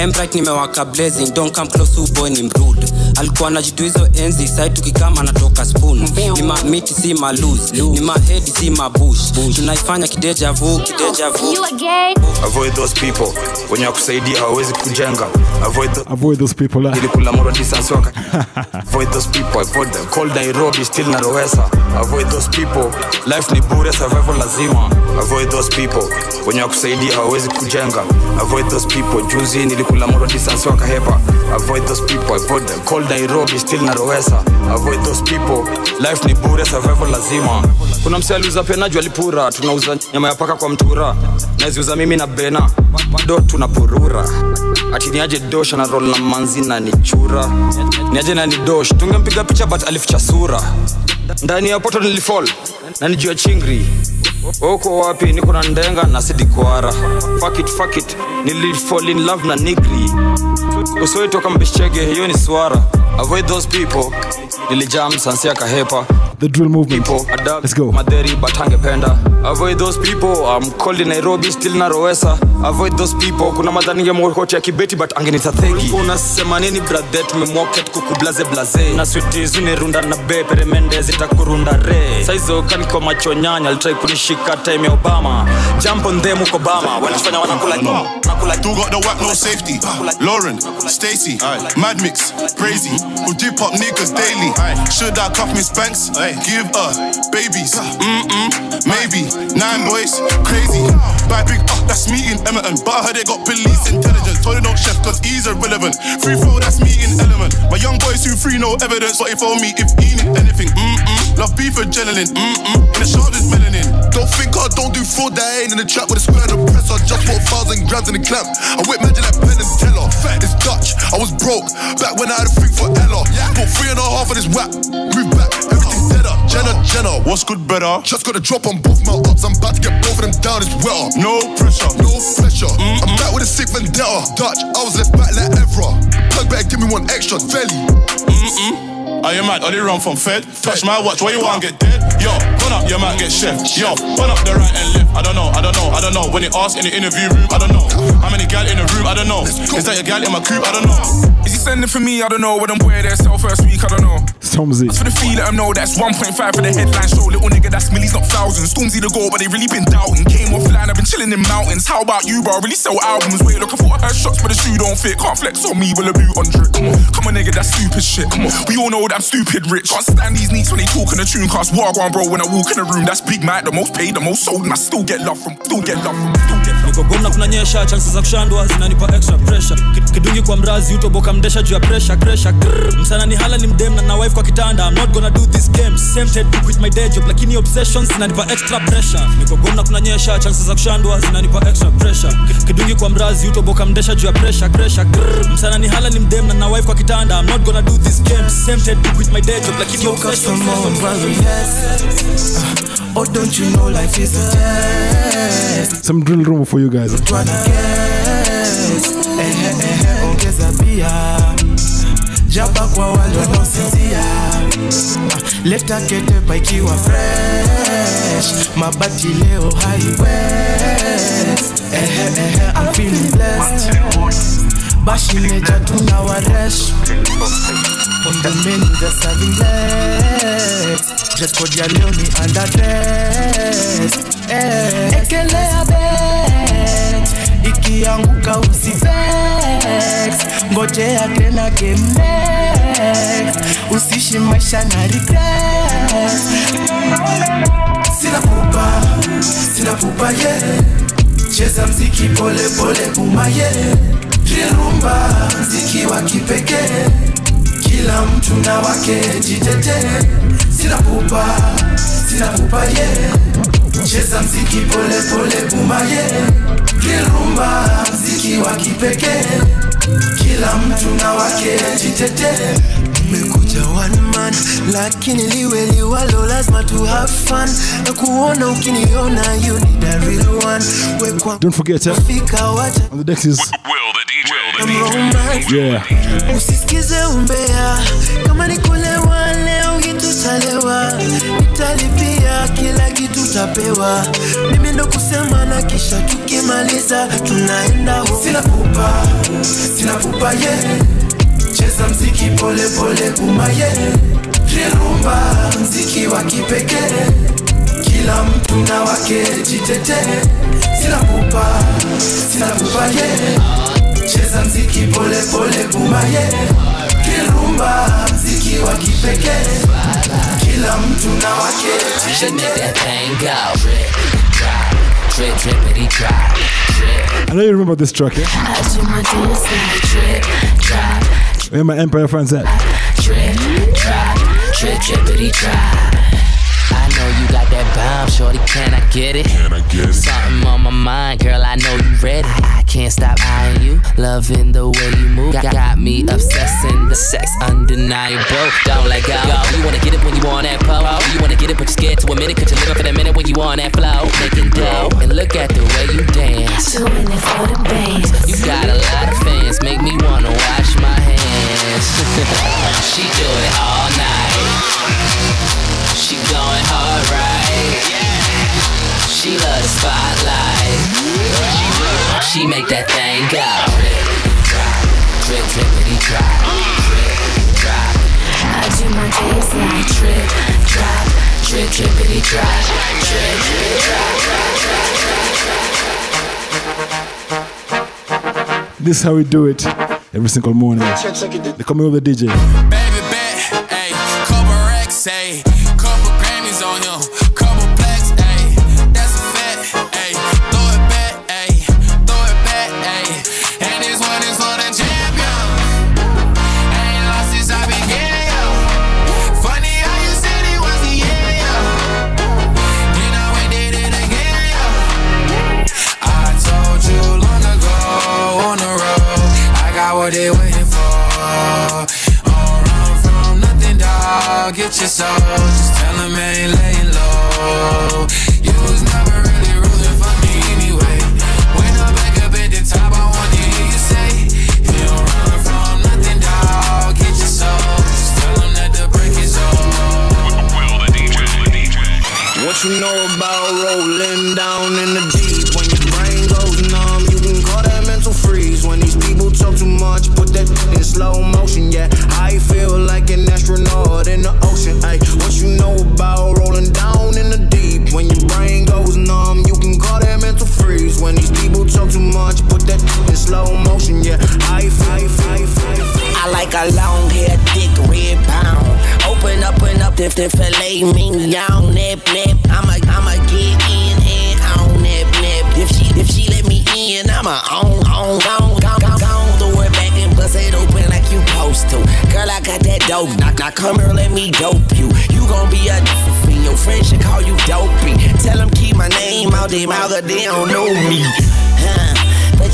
Embright nimewaka blazing don't come close to boy ni mrude alikuwa na jitu hizo enzi sai tukikama natoka spoon. Ni mamiti si malose ni mahedi si mabush tunaifanya kideja vu kideja vu. Avoid those people. Wenye wakusaidia hawawezi kujenga. Avoid the avoid those people ili kula moro tisa soka avoid those people. Avoid them cold nairobi still narowesa avoid those people. Life ni bure survival lazima. Avoid those people. Wenye wakusaidia hawawezi kujenga. Avoid those people. Juzi nilikula moro tisa soka hepa. Avoid those people. Avoid them cold nairobi still narowesa avoid those people. Life ni bure survival lazima. Kuna mse aliuza penaju alipura tunauza nyama ya paka kwa mtura. Naziuza mimi na bena. Do tunapurura ati niaje dosh na rol na manzi na nichura niaje na ni dosh. Tungempiga picha but alificha sura. Ndani ya poto nilifall na nijua chingri uko wapi? Niko na ndenga na sidikwara fuck it, fuck it. nilifall in love na nigri. Usoitoka mbishchege hiyo ni swara. Avoid those people. Nilijam sansia kahepa. The drill movement. People adapt let's go. Maderi, batangependa. avoid those people. I'm cold in Nairobi still na Rowesa. Avoid those people. Kuna madhani ya mwokote ya kibeti but angenita thegi. Unasema nini brother? Tumemwoket kukublaze blaze. Na switizu zune runda na be peremende zitakurunda re. Saizo kaniko macho nyanya alitrai kunishika time ya Obama jump on them uko Obama wanafanya wanakula Who got the whack, no safety? Lauren, Stacy, Mad Mix, Crazy who dip up niggas daily. Should I cuff Miss Banks? Give her babies. Mm-mm, maybe. Nine boys, crazy. Buy big, uh, that's me in Emerton. But I heard they got police intelligence. Told they don't chef, cause he's irrelevant. Free throw, that's me in element. My young boys who free, no evidence. But if on me, if he need anything, mm-mm. Love beef adrenaline, mm-mm. In the shot, there's melanin. Don't think I don't do fraud, that ain't in the trap with a square and a press. I just put a thousand grams in the clamp. I whip magic like Penn and Teller. Fat It's Dutch, I was broke. Back when I had a thing for Ella. Put three and a half on this whack. Move back, everything's dead up. Jenna, Jenna, what's good, better? Just got a drop on both my ups. I'm about to get both of them down as well. No pressure, no pressure. I'm back with a sick vendetta. Dutch, I was left back like Evra. Plug better give me one extra, Velly. Mm-mm. Are you mad? Are they run from Fed? Touch my watch, where you wanna get dead? Yo, run up, you might get chef. Yo, run up the right and left. I don't know, I don't know, I don't know. When they ask in the interview room, I don't know. How many gal in the room? I don't know. Is that your gal in my coupe? I don't know. Is he sending for me? I don't know. When I'm there, sell first week, I don't know. Stormzy. As for the fee, let him know that's 1.5 for the headline show. Little nigga, that's millies, not thousands. Stormzy the goal, but they really been doubting. Came offline, I've been chilling in mountains. How about you, bro? Really sell albums. Wait, look, I thought I heard shots, but the shoe don't fit. Can't flex on me, will a boot on drip. Come on, come on, nigga, that's stupid shit. Come on, we all know that I'm stupid rich. Can't stand these neats when they talk in the tune cast. Wagwan, bro, when I walk in the room, that's Big Mike, the most paid, the most sold, and I still get love from, still get love from, still get love Nikogona kunanyesha chances za kushandwa zinanipa extra pressure. Kidungi kwa mrazi utoboka mdesha juu ya pressure kresha msana ni hala ni mdem na na wife kwa kitanda. I'm not gonna do this game. Tempted to quit my day job lakini obsessions zinanipa extra pressure. Nikogona kunanyesha chances za kushandwa zinanipa extra pressure. Kidungi kwa mrazi utoboka mdesha juu ya pressure kresha msana ni hala ni mdem na na wife kwa kitanda. I'm not gonna do this game. Tempted to quit my day job lakini obsessions zinanipa extra yes. Oh, don't you know life is a test? Some drill room for you guys. Guess. Ehe, ehe, ongeza bia jaba kwa wale wanaosinzia leta ketepa ikiwa fresh mabati leo highwest ehe, ehe, I'm feeling blessed bashi meja tuna waresh on the menu the serving less dress code ya leo ni underdress eh, ekelea bet ikianguka usivex ngojea tena game next usishi maisha na regret sina pupa sina pupa ye yeah. cheza mziki pole pole umaye rirumba mziki wa kipekee kila mtu na wake jitete. Sina sinakupa sina pupa ye yeah. cheza mziki pole pole bumaye kirumba mziki wa kipekee kila mtu na wake jitetee umekuja one man lakini liwe liwalo lazima tu have fun. Na kuona ukiniona you need a real one. We kwa Don't forget, eh? fika wacha. On the decks is romance yeah. usisikize umbea. Kama ni kulewa leo kitutalewa nitalipia kila mimi ndo kusema na kisha tukimaliza tunaenda sina pupa sina pupa ye yeah. cheza mziki pole pole kuma ye yeah. rirumba mziki wa kipekee kila mtu na wake jitetee sina pupa sina pupa ye yeah. cheza mziki pole pole bumaye kirumba mziki wa kipekee kila mtu na wake that thing go. Trip, drip, drippity drop. Drip, I know you remember this track, yeah? I do my dance like drip, drop, Where my Empire fans at? drip, drop, drip, drippity drop. I know you got shorty. Can I get it? Can I get it? Something on my mind, girl. I know you ready. I can't stop eyeing you, loving the way you move. Got, got me obsessing, the sex undeniable. Don't let go. You wanna get it when you want that flow. You wanna get it, but you're scared to admit it, cause you're living for the minute when you want that flow. Making dough, and look at the way you dance. Doing it for the bands. You got a lot of fans, make me wanna wash my hands. she do it all night. She going hard right. She love the spotlight. She make that thing go. Drip, drip, drippity drop. Drip, drop. I do my dance like drip, drop. Drip, drippity drop. Drip, drip, drop, drop, drop, drop. This is how we do it every single morning. They call me Will the DJ. Baby bet, ayy, couple racks, ayy, and up if the filet mignon, nip nip. I'ma I'ma get in and on nip nip. If she if she let me in, I'ma on on on on on on. Throw it back and bust it open like you supposed to. Girl, I got that dope. Now, now come here, let me dope you. You gon' be a friend. Your friends should call you dopey. Tell them keep my name out their mouth, they don't know me.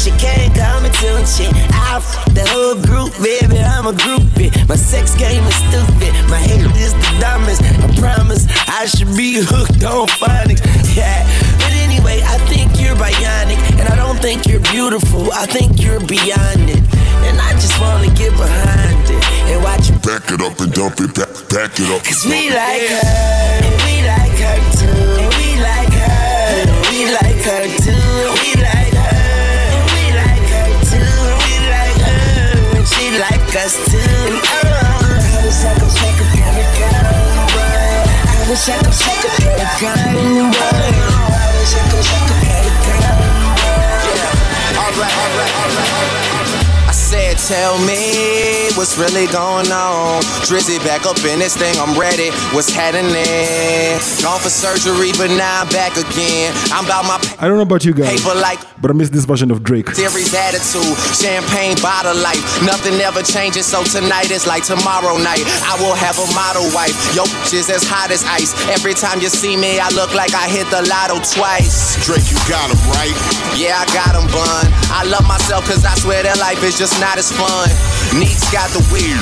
You can't call me to shit. I f- the whole group, baby. I'm a groupie. My sex game is stupid. My hair is the dumbest. I promise I should be hooked on phonics. Yeah. But anyway, I think you're bionic. And I don't think you're beautiful. I think you're beyond it. And I just wanna get behind it. And watch you Back it up and dump it, back, back it up. Cause we like her, and we like her too. And we like her, and we like her too. And we like like us too. I wish I could take a it girl. I wish I could take a it girl. I wish I could take a it girl. Alright, alright, alright, alright. I said, tell me what's really going on. Drizzy back up in this thing, I'm ready. What's happening? Go Gone for surgery, but now I'm back again. I'm about my I don't know about you guys, paper like but I miss this version of Drake. Series attitude, champagne bottle life. Nothing ever changes, so tonight is like tomorrow night. I will have a model wife. Yo, she's as hot as ice. Every time you see me, I look like I hit the lotto twice. Drake, you got him right. Yeah, I got him, bun. I love myself cause I swear that life is just not as fun. Neeks got the weed,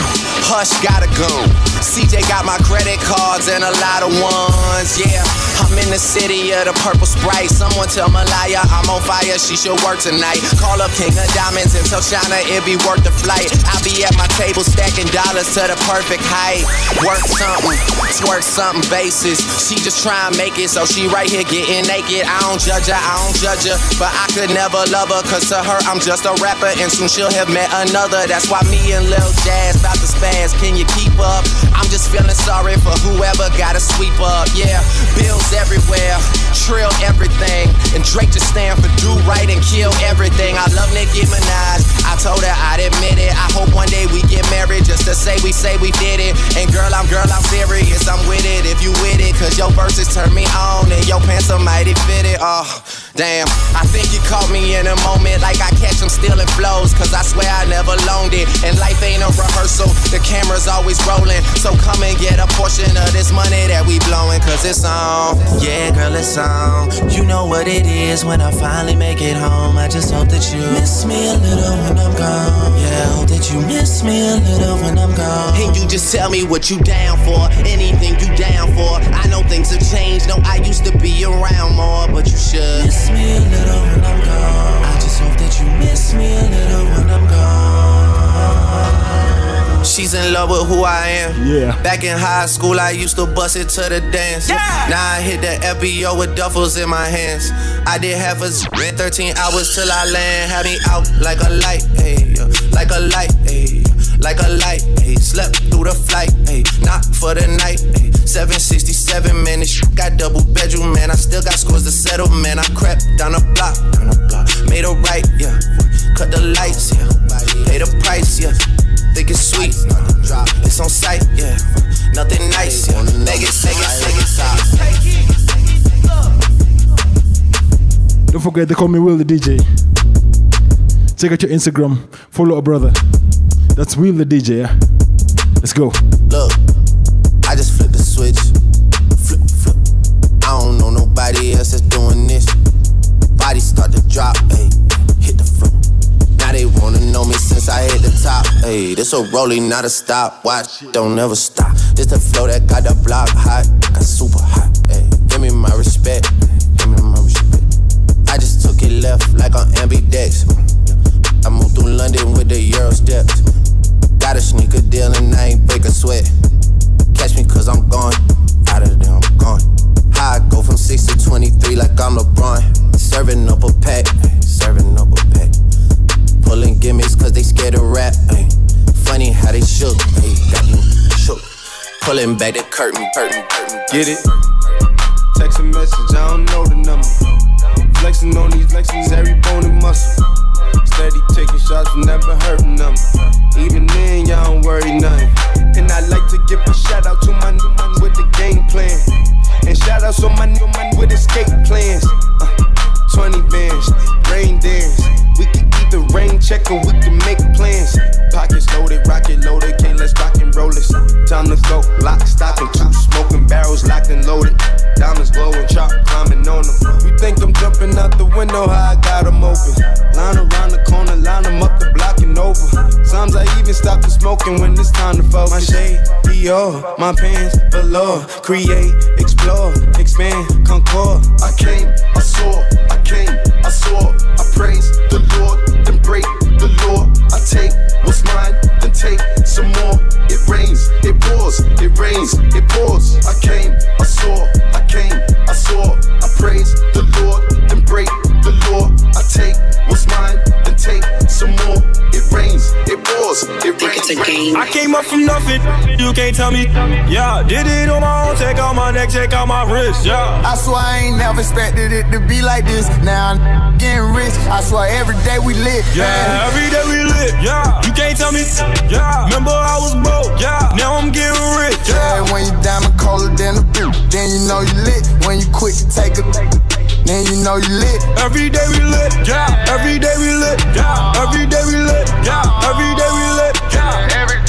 Hush got a gun. CJ got my credit cards and a lot of ones. Yeah, I'm in the city of the purple sprite. Someone tell Malaya I'm on fire, she should work tonight. Call up King of Diamonds and tell China it be worth the flight. I'll be at my table stacking dollars to the perfect height. Work something, twerk something basis. She just try and make it, so she right here getting naked. I don't judge her, I don't judge her, but I could never love her, cause to her I'm just a rapper, and soon she'll have met another. That's why me and Lil Jazz about to spaz. Can you keep up? I'm just feeling sorry for whoever gotta sweep up. Yeah, bills everywhere, trill everything, and Drake just stand for do right and kill everything. I love Nicki Minaj. I told her I'd admit it. I hope one day we get married just to say we say we did it. And girl, I'm girl, I'm serious. I'm with it if you with it, cause your verses turn me on and your pants are mighty fitted. Oh, damn. I think you caught me in a moment like I catch them stealing flows, cause I swear I never loaned it. And life ain't a rehearsal, the camera's always rolling. So come and get a portion of this money that we blowing, cause it's on. Yeah, girl, it's on. You know what it is when I finally make it home. I just hope that you miss me a little when I'm gone. Yeah, I hope that you miss me a little when I'm gone. And you just tell me what you down for, anything you down for. I know things have changed, no, I used to be around more, but you should. Miss me a little when I'm gone. I just hope that you miss me a little when I'm gone. She's in love with who I am. Yeah. Back in high school, I used to bust it to the dance. Yeah. Now I hit the FBO with duffels in my hands. I did half a z- 13 hours till I land. Had me out like a light, ayy, like a light, ayy, like a light, ayy. Slept through the flight, ayy, not for the night, ayy. 767 man, this got double bedroom, man. I still got scores to settle, man. I crept down the block, down the block, made a right, yeah. Cut the lights, yeah. Pay the price, yeah. Think it's sweet, it's on sight, yeah. Nothing nice, yeah. Niggas, niggas, niggas, Don't forget they call me Will the DJ. Check out your Instagram, follow a brother. That's Will the DJ, yeah? Let's go. Look, I just flipped the switch. Flip, flip. I don't know nobody else that's doing this. Body start to drop, ayy. Hit the floor. They wanna know me since I hit the top. Ayy, this a rolling, not a stop. Watch, don't never stop. This the flow that got the block hot, got super hot. Ayy, give me my respect. Give me my respect. I just took it left like on ambidex. I moved through London with the Euro steps. Got a sneaker deal and I ain't break a sweat. Catch me cause I'm gone. Out of there, I'm gone. I go from 6 to 23 like I'm LeBron. Serving up a pack, serving up a pack. Pulling gimmicks cause they scared of rap. Ay. Funny how they shook, ay. got shook. Pulling back the curtain, curtain, curtain. Get it? Text a message, I don't know the number. Flexing on these flexing every bone and muscle. Steady taking shots, never hurting them. Even then, y'all don't worry nothing. And I like to give a shout out to my new man with the game plan. And shout out to my new man with escape plans. Uh, 20 bands, rain dance. We can keep the rain check or we can make plans. Pockets loaded, rocket loaded, can't let's rock and roll this. Time to go, lock, stock, and two smoking barrels locked and loaded. Diamonds glowing, chop climbing on them. You think I'm jumping out the window, how I got them open. Line around the corner, line them up the block and over. Sometimes I even stop the smoking when it's time to focus. My shade, Dior, my pants, velour. Create, explore, expand, concord. I came, I saw, I came, I saw, I praise the Lord, then break the law. I take what's mine, then take some more. It rains, it pours, it rains, it pours. I came, I saw, I came, I saw, I praise the Lord, then break the law. I take what's mine, then take some more. It rains, it pours, it rains. It's a game. I came up from nothing, you can't tell me. Yeah, did it on my own, check out my neck, check out my wrist, yeah. I swear I ain't never expected it to be like this. Now I'm getting rich. I swear every day we live. Yeah, every day we lit, yeah. You can't tell me, yeah. Remember I was broke, yeah. Now I'm getting rich, yeah. Yeah, when you diamond colder than a bitch, then you know you lit. When you quit to take a, then you know you lit. Every day we lit, yeah. Every day we lit, yeah. Every day we lit, yeah. Every day we lit, yeah. Every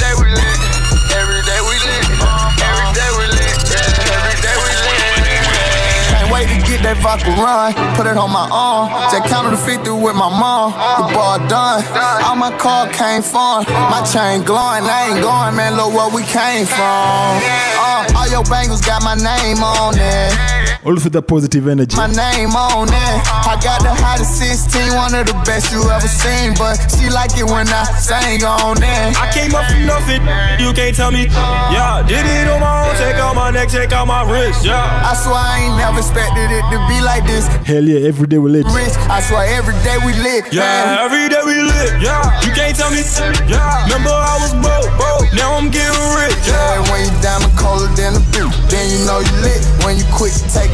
that vodka run. Put it on my arm. Just counted the 50 with my mom. The ball done. All my car came from. My chain glowing. I ain't going, man. Look where we came from. Uh, all your bangles got my name on it. All with that positive energy. My name on it. I got the hottest 16, one of the best you ever seen. But she like it when I sing on it. I came up from nothing, you can't tell me. Yeah, did it on my own, check out my neck, check out my wrist, yeah. I swear I ain't never expected it to be like this. Hell yeah, every day we lit. Rich, I swear every day we lit. Yeah, every day we lit, yeah. You can't tell me, yeah. Remember I was broke, broke. Now I'm getting rich, Yeah, yeah. when you down diamond colder than a bitch, then you know you lit. When you quit to take a,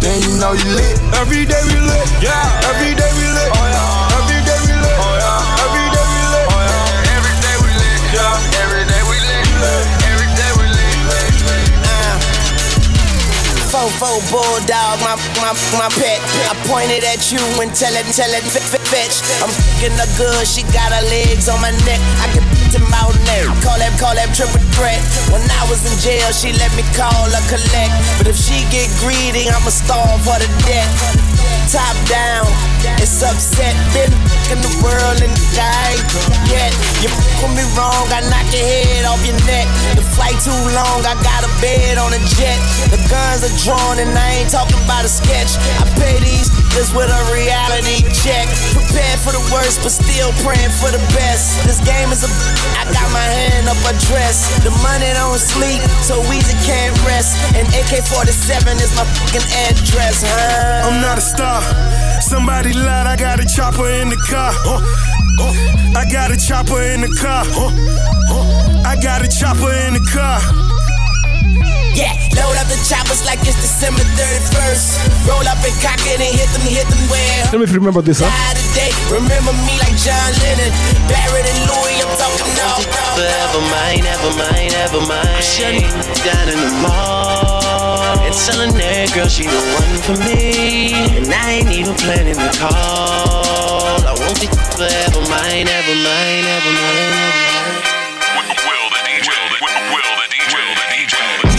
then you know you lit. Every day we lit, yeah. Every day we lit, oh yeah. Every day we lit, oh yeah. Every day we lit, oh yeah. Every day we lit, yeah. Every day we lit, every day we lit. Fofo bulldog, my my my pet. I pointed at you and tell it, tell it, fetch. I'm fucking her good, she got her legs on my neck. I can put them out. Call that, call that triple threat. When I was in jail, she let me call her collect. But if she get greedy, I'ma starve her to death. Top down, it's upset. Been in the world and I ain't yet. You with me wrong, I knock your head off your neck. The flight too long, I got a bed on a jet. The guns are drawn and I ain't talking about a sketch. I pay these this with a reality check. Prepared for the worst, but still praying for the best. This game is a I got my hand up a dress. The money don't sleep, so Weezy can't rest. And AK-47 is my fucking address, huh? I'm not a star. Somebody lied, I got a chopper in the car. Huh, huh. I got a chopper in the car. Huh. I got a chopper in the car. Yeah, load up the choppers like it's December 31st. Roll up and cock it and hit them, hit them where. Tell me if you remember this, huh? Die today, remember me like John Lennon. Barrett and Louis, I'm talking no. Forever mine, ever mine, ever mine. Shutting down in the mall. And telling that girl she the one for me. And I ain't even planning the call. I want it forever mine, ever mine, ever mine. Will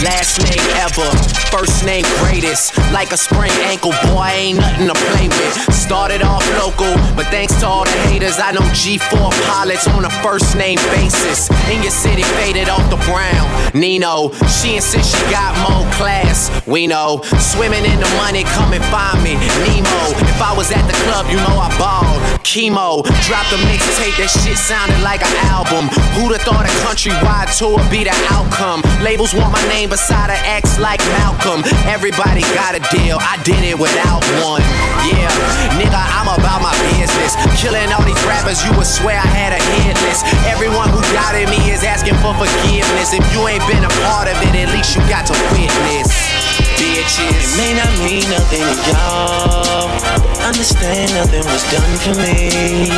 Last name ever, first name greatest. Like a sprained ankle, boy, ain't nothing to play with. Started off local, but thanks to all the haters, I know G4 pilots on a first name basis. In your city, faded off the brown. Nino, she insists she got more class. We know, swimming in the money, come and find me. Nemo, if I was at the club, you know I balled. Chemo, dropped a mixtape, that shit sounded like an album. Who'da thought a countrywide tour be the outcome? Labels want my name beside an X like Malcolm. Everybody got a deal, I did it without one. Yeah, nigga, I'm about my business. Killing all these rappers, you would swear I had a hit list. Everyone who doubted me is asking for forgiveness. If you ain't been a part of it, at least you got to witness. Bitches. It may not mean nothing to y'all. Understand nothing was done for me.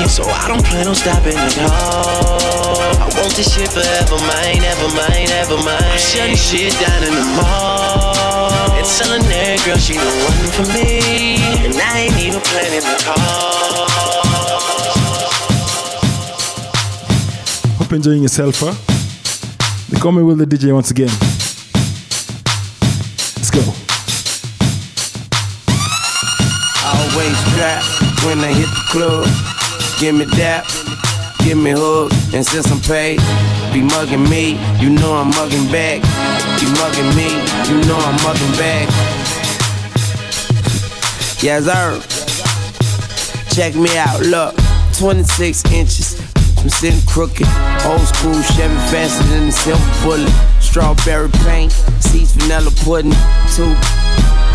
So I don't plan on stopping at all. I want this shit forever mine, ever mine, ever mine. I'm shutting shit down in the mall. And telling that girl she the one for me. And I ain't even planning the call. Hope you're enjoying yourself, huh? Call me Will the DJ once again. Always trap when I hit the club. Give me dap, give me hook, and since I'm paid, be mugging me, you know I'm mugging back. Be mugging me, you know I'm mugging back. Yes, sir. Check me out, look, 26 inches. I'm sitting crooked, old school Chevy faster than a silver bullet. Strawberry paint, seats vanilla pudding, two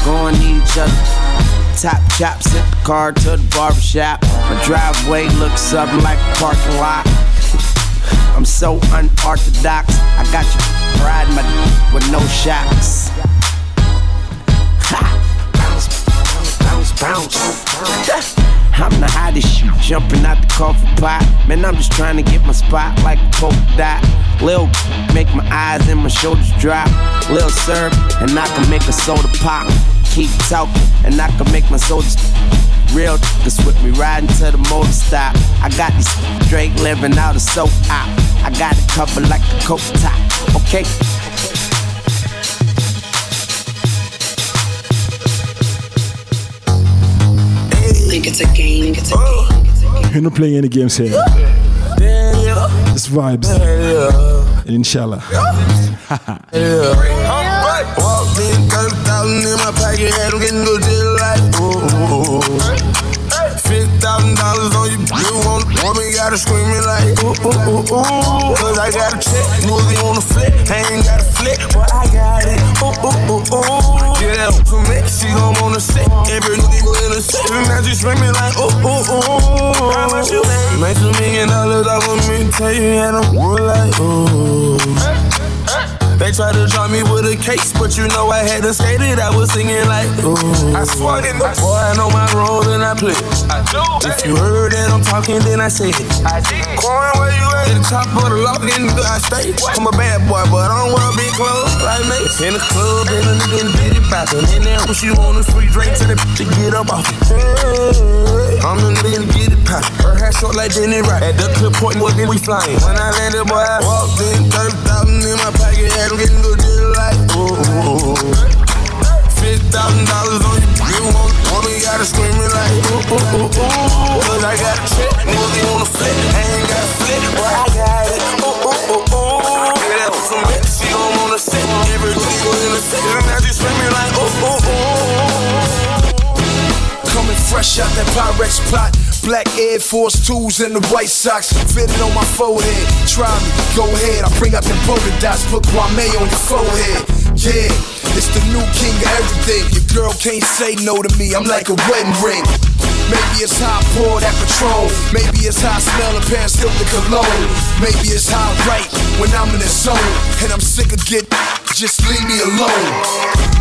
going each other. Top chops in the car to the barber shop. My driveway looks something like a parking lot. I'm so unorthodox. I got you riding my d- with no shocks. Ha! Bounce, bounce, bounce. I'm the hottest shit, jumping out the coffee pot. Man, I'm just trying to get my spot like a polka dot. Lil, make my eyes and my shoulders drop. Lil syrup, and I can make a soda pop. Keep talking, and I can make my soldiers real niggas with me riding to the motor stop. I got these straight living out of soap op. I got it covered like a coat top. Okay. Think it's a game. It's a game. You're not playing any games here. It's vibes. And inshallah. Walked in, 30,000 in my pocket, had them getting good just like, ooh. $50,000 on you, you want, want me, gotta screaming like, ooh, ooh, ooh, ooh. Cause I got a check, movie on the flip, I ain't got a flip, but I got it, ooh, ooh, ooh, ooh. Get out for me, she gon' wanna sit, every nigga in the set, and now she screaming like, ooh, ooh, ooh. How much you make? Make two million dollars off of me, tell you, and I'm like, ooh. They tried to drop me with a case, but you know I had to skate it. I was singing like, ooh. I swear it. Boy, I know my role and I play. I do. If you heard that I'm talking, then I say it. I did. Coin, where you at? At the top of the lock, in the I stay. I'm a bad boy, but I don't wear big clothes like me. In the club, then a nigga did it poppin'. In there, when she want a free drink to the to get up off it. Hey, I'm the nigga to get it poppin'. Her hair short like Jenny Rock. At the clip point, what then we flying. When I landed, boy, I walked in, 30,000 in my pocket, like, ooh. Fifty thousand dollars on you, gotta scream like, oh, ooh, ooh, ooh. Cause I got a check, I ain't got I got it, ooh, ooh, ooh, ooh. Get she don't wanna sit, every in the and now she screaming like, ooh, ooh, ooh. Coming fresh out that Pyrex plot. Black Air Force 2s and the white socks fitted on my forehead. Try me, go ahead. I bring out the polka dots, put Kwame on your forehead. Yeah, it's the new king of everything. Your girl can't say no to me. I'm like a wedding ring. Maybe it's how I pour that Patron. Maybe it's how I smell a Paris Hilton cologne. Maybe it's how I write when I'm in the zone. And I'm sick of get, just leave me alone.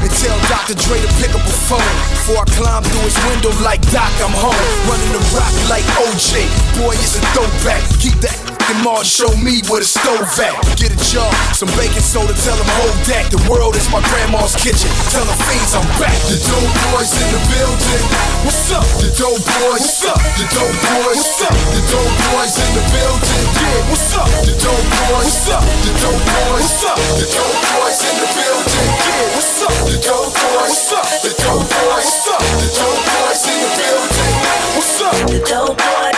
And tell Dr. Dre to pick up a phone. Before I climb through his window like Doc, I'm home. Running the rock like OJ. Boy, it's a throwback. Keep that and Mars show me where the stove at. Get a jar, some baking soda, tell them hold that. The world is my grandma's kitchen. Tell them fiends I'm back. The dope boys in the building. What's up? The dope boys. What's up? The dope boys. What's up? The dope boys in the building. Yeah, what's up? The dope boys. What's up? The dope boys. What's up? The dope boys in the building. Yeah, what's up? The dope boys. What's up? The dope boys. What's up? The dope boys in the building. What's up? The dope boy.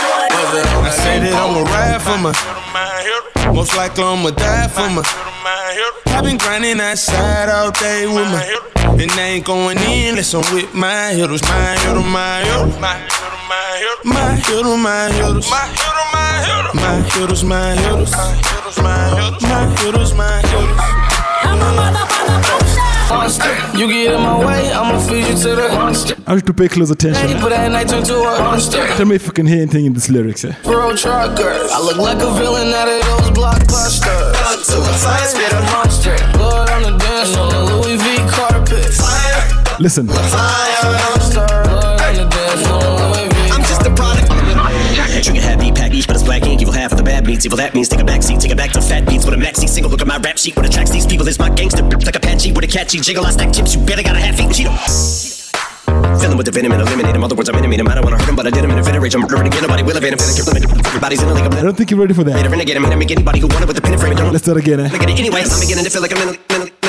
I say that I'ma ride for my Most likely I'ma die for my I've been grinding outside all day with my And I ain't going in unless I'm with my heroes My hero, my hero My hero, my heroes My heroes, my heroes My heroes, my heroes You get in my way, I'ma feed you to the monster. I have to pay close attention. But at night turn to a monster. Tell me if you can hear anything in these lyrics. Eh? Bro trucker. I look like a villain out of those blockbusters. Fire spit a monster. Blood on the dance on the Louis V carpet. Listen. I'm Bad Meets. Evil that means take a backseat. Take it back to fat beats with a maxi single. Look at my rap sheet. What attracts these people is my gangster. Like a Apache with a catchy jiggle. I stack chips. You better got a half eaten Cheeto. Fill them with the venom and eliminate them. Other words, I'm intimate him. I don't wanna hurt him, but I did him in a rage. I'm murdering again. Nobody will evade him. Him. Everybody's in a league. I don't think you're ready for that. I'm renegade him. Hit him. Make anybody who want it with the pin frame. Don't Let's do it again. Eh? look at it anyway. I'm beginning to feel like I'm mentally, mentally,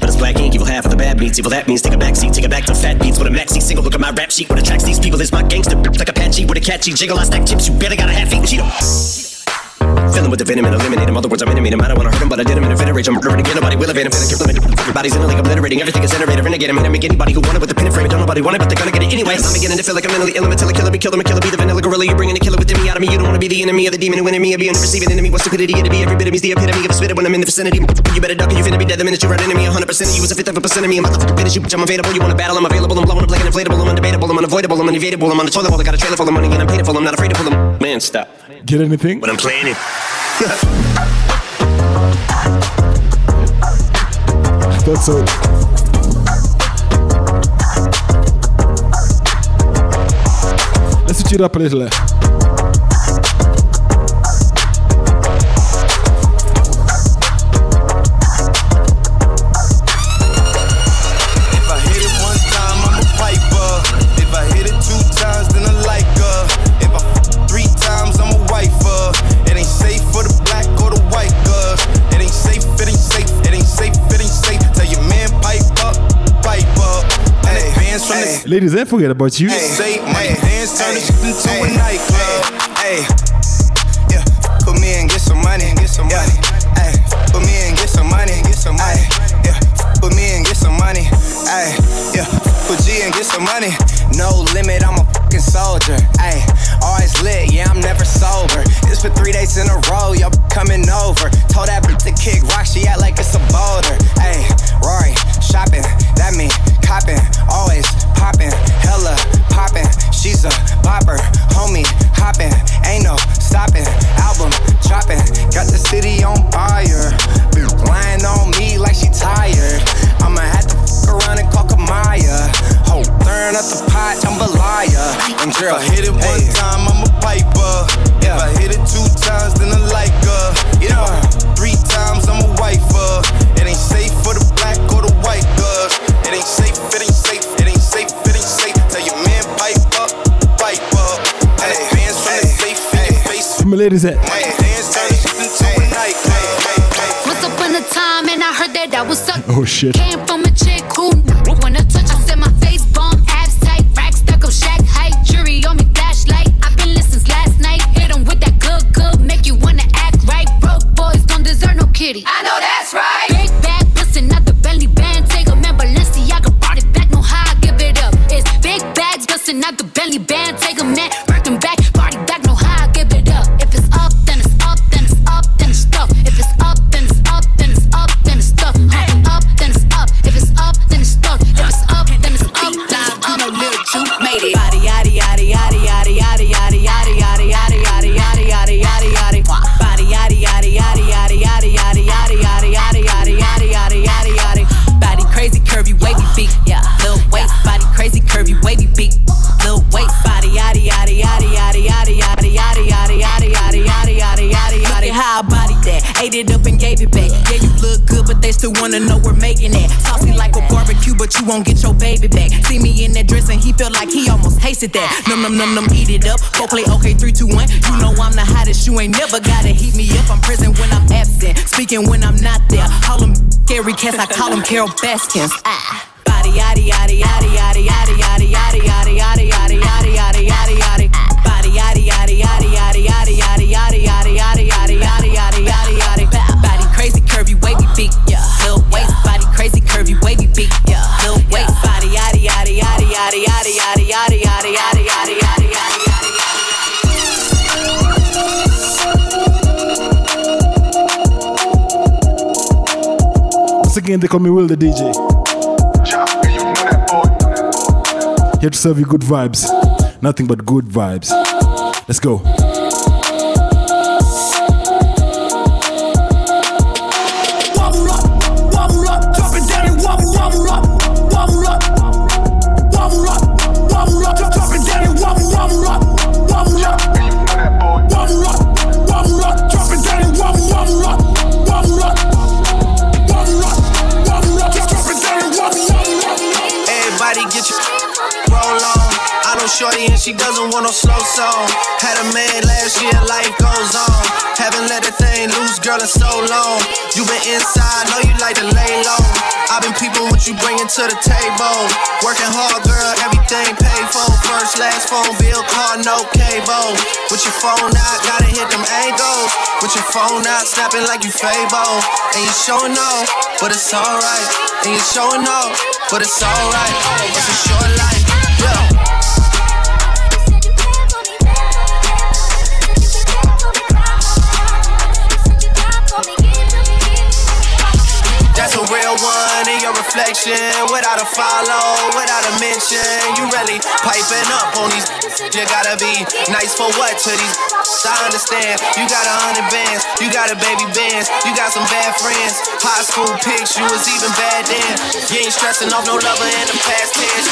but it's black ink. Evil half of the Bad Meets. Evil that means take a backseat. Take it back to fat beats with a maxi single. Look at my rap sheet. What attracts these people is my gangster. Like Apache with a catchy jiggle. I stack chips. You better got a half eaten Cheeto. Fill with the venom and eliminate him. Other words, I'm intimate him. I don't wanna hurt him, but I did him in a fit. I'm murdering again. Nobody will evade him. Feeling kill him. Everybody's in it like obliterating. Everything is iterated. Renegade him. Enemy anybody who want it with the pin and frame. Don't nobody want it, but they're gonna get it anyway. I'm beginning to feel like I'm mentally ill. I'm a killer, killer, be killer, me killer, be the vanilla gorilla. You're bringing a killer within me out of me. You don't wanna be the enemy of the demon who in me. Be a receiving enemy. What stupidity it'd be. Every bit of me's the epitome of a spitter when I'm in the vicinity. You better duck or you finna be dead the minute you run into me. 100% of you is a fifth of a percent of me. I'm motherfucking finish you, bitch. I'm available. You wanna battle? I'm available. I'm blowing up like an inflatable. I'm undebatable. I'm unavoidable. I'm unevadable. I'm on the toilet bowl. I got a trailer full of money and I'm paid for. I'm not afraid to pull them. Man, stop. Get anything? When I'm playing it. That's it. Nesutira pridle. Ladies, don't forget about you. Say money dance, turn this shit into a nightclub. Hey, yeah, put me in, get some money, get some money. Hey, put me in, get some money, get some money. Yeah, put me in, get some money. Hey, yeah, put G in, get some money. No limit, I'm a fucking soldier. Hey, always lit, yeah, I'm never sober. It's for three days in a row, y'all coming over. Told that bitch to kick rock, she act like it's a boulder. lit is it? Oh shit. Tasted that. Num num num num, eat it up. Play okay, three, two, one. You know I'm the hottest. You ain't never gotta heat me up. I'm present when I'm absent, speaking when I'm not there. Call them scary cats, I call them Carole Baskins. Ah. Body yaddy yaddy yaddy yaddy yaddy again, they call me Will the DJ. Here to serve you good vibes. Nothing but good vibes. Let's go. She doesn't want no slow song. Had a man last year, life goes on. Haven't let that thing loose, girl, in so long. You been inside, know you like to lay low. I've been peeping what you bringing to the table. Working hard, girl, everything paid for. First, last phone bill, car, no cable. With your phone out, gotta hit them angles. With your phone out, snapping like you Fabo. And you showing off, but it's alright. And you showing off, but it's alright. It's a short life, yeah. Reflection. Without a follow, without a mention. You really piping up on these. You gotta be nice for what to these. I understand. You got a hundred bands. You got a baby bands. You got some bad friends. High school pics. You was even bad then. You ain't stressing off no lover in the past tense.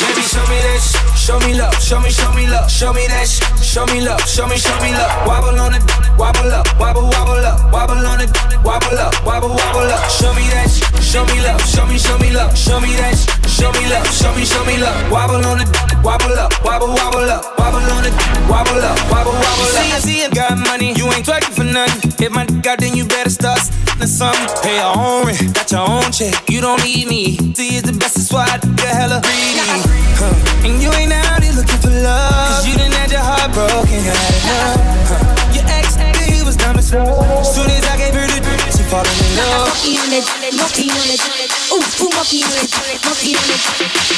Baby, show me that show me love, show me, show me love, show me that sh- show me love, show me, show me love. Wobble on it, wobble up, wobble, wobble up, wobble on it, wobble up, wobble, wobble up. Show me that sh- show me love, show me, show me love, show me that sh- show me love, show me, show me love. Wobble on it, wobble up, wobble, wobble up, wobble on it, wobble up, wobble, wobble up. See, I see you got money, you ain't twerking for nothing. If my dick out, then you better start something. Pay your own rent, got your own check, you don't need me. See, it's the best, that's why I get hella greedy. Huh. And you ain't out here looking for love, cause you done had your heart broken, got enough. Huh. Your ex, he was dumb. As soon as I gave her the falling in love drink, she falling in love.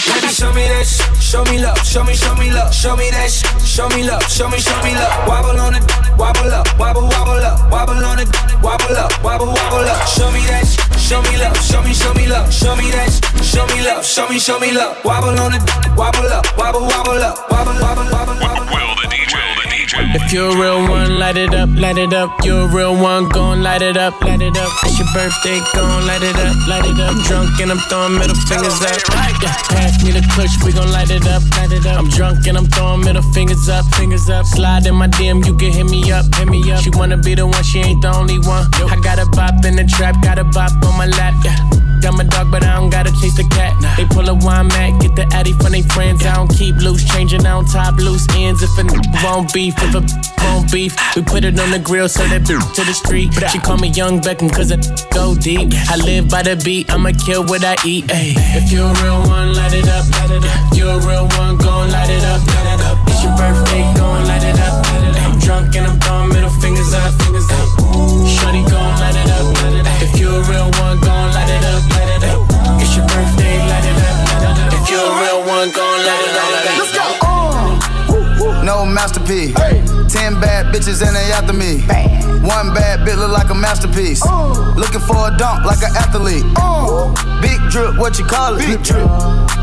Baby, show me that sh- show me love, show me, show me love, show me that sh- show me love, show me, show me love. Wobble on it, wobble up, wobble, wobble up, wobble on it, wobble up, wobble, wobble up. Show me that sh- show me love, show me, show me love, show me that sh- show me love, show me, show me love. Wobble on it, wobble up, wobble, wobble up, wobble, wobble, wobble, wobble. Will the DJ, the DJ. If you're a real one, light it up, light it up. You're a real one, gon' light it up, light it up. It's your birthday, gon' light it up, light it up. I'm drunk and I'm throwing middle fingers up. Yeah, pass me the kush, we gon' light it up, light it up. I'm drunk and I'm throwing middle fingers up, fingers up. Slide in my DM, you can hit me up, hit me up. She wanna be the one, she ain't the only one. I got a bop in the trap, got a bop on my lap, yeah. Got my dog, but I don't gotta chase the cat. They pull a wine mat, get the addy from they friends. I don't keep loose, changing on top loose ends. If a n- won't beef, if a won't beef, we put it on the grill, so that to the street. She call me Young Beckham, cause I go deep. I live by the beat, I'ma kill what I eat. Ay. If you're a real one, light it up, light it up. You're a real one, gon' light it up, light it up. It's your birthday, gon' light it up, light it up. I'm drunk and I'm throwing middle fingers up, fingers up. Shorty gon' light it up, light it up. If you're a real one, gon' your birthday, light it up. If you're a real one, gon' light it up. No masterpiece. Ten bad bitches and they after me. One bad bitch look like a masterpiece. Uh. Looking for a dunk like an athlete. Uh. Big drip, what you call it? Big drip.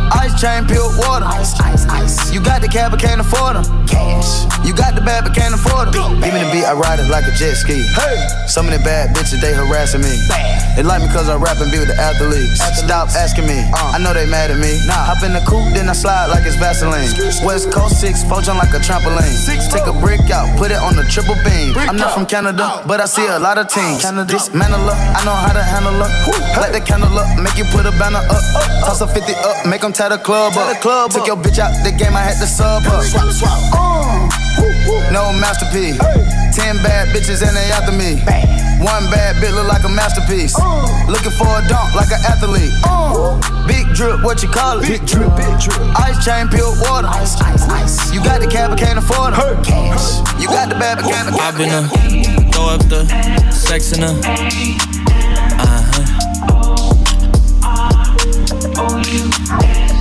Ice chain, peeled water. Ice, ice, ice. You got the cab, but can't afford them. Cash. You got the bad, but can't afford them. Give me the beat, I ride it like a jet ski. Hey. Some of the bad bitches, they harassing me. They like me cause I rap and be with the athletes. Stop asking me. Uh. I know they mad at me. Nah. Hop in the coupe, then I slide like it's Vaseline. West Coast 6, four jump like a trampoline. Take a brick out, put it on the triple beam. I'm not from Canada, but I see a lot of teams. Dismantle her, I know how to handle her. Light the candle up, make you put a banner up. Toss a 50 up, make them tie the club up. Took your bitch out the game, I had to sub up. Uh. No masterpiece. Ten bad bitches and they after me. One bad bitch look like a masterpiece. Looking for a dunk like an athlete. Big drip, what you call it? Big drip, big drip. Ice chain, peeled water. Ice, ice, ice. You got the cab, but can't afford them. Cash. You got the bad, but can't afford it. I've been a throw up the sex in a uh huh.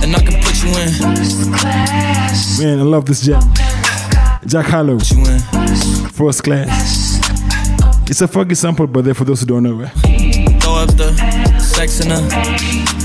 And I can put you in. Man, I love this jam. Jack Harlow. First class. It's a funky sample, but there for those who don't know. Eh? Throw up the sex in a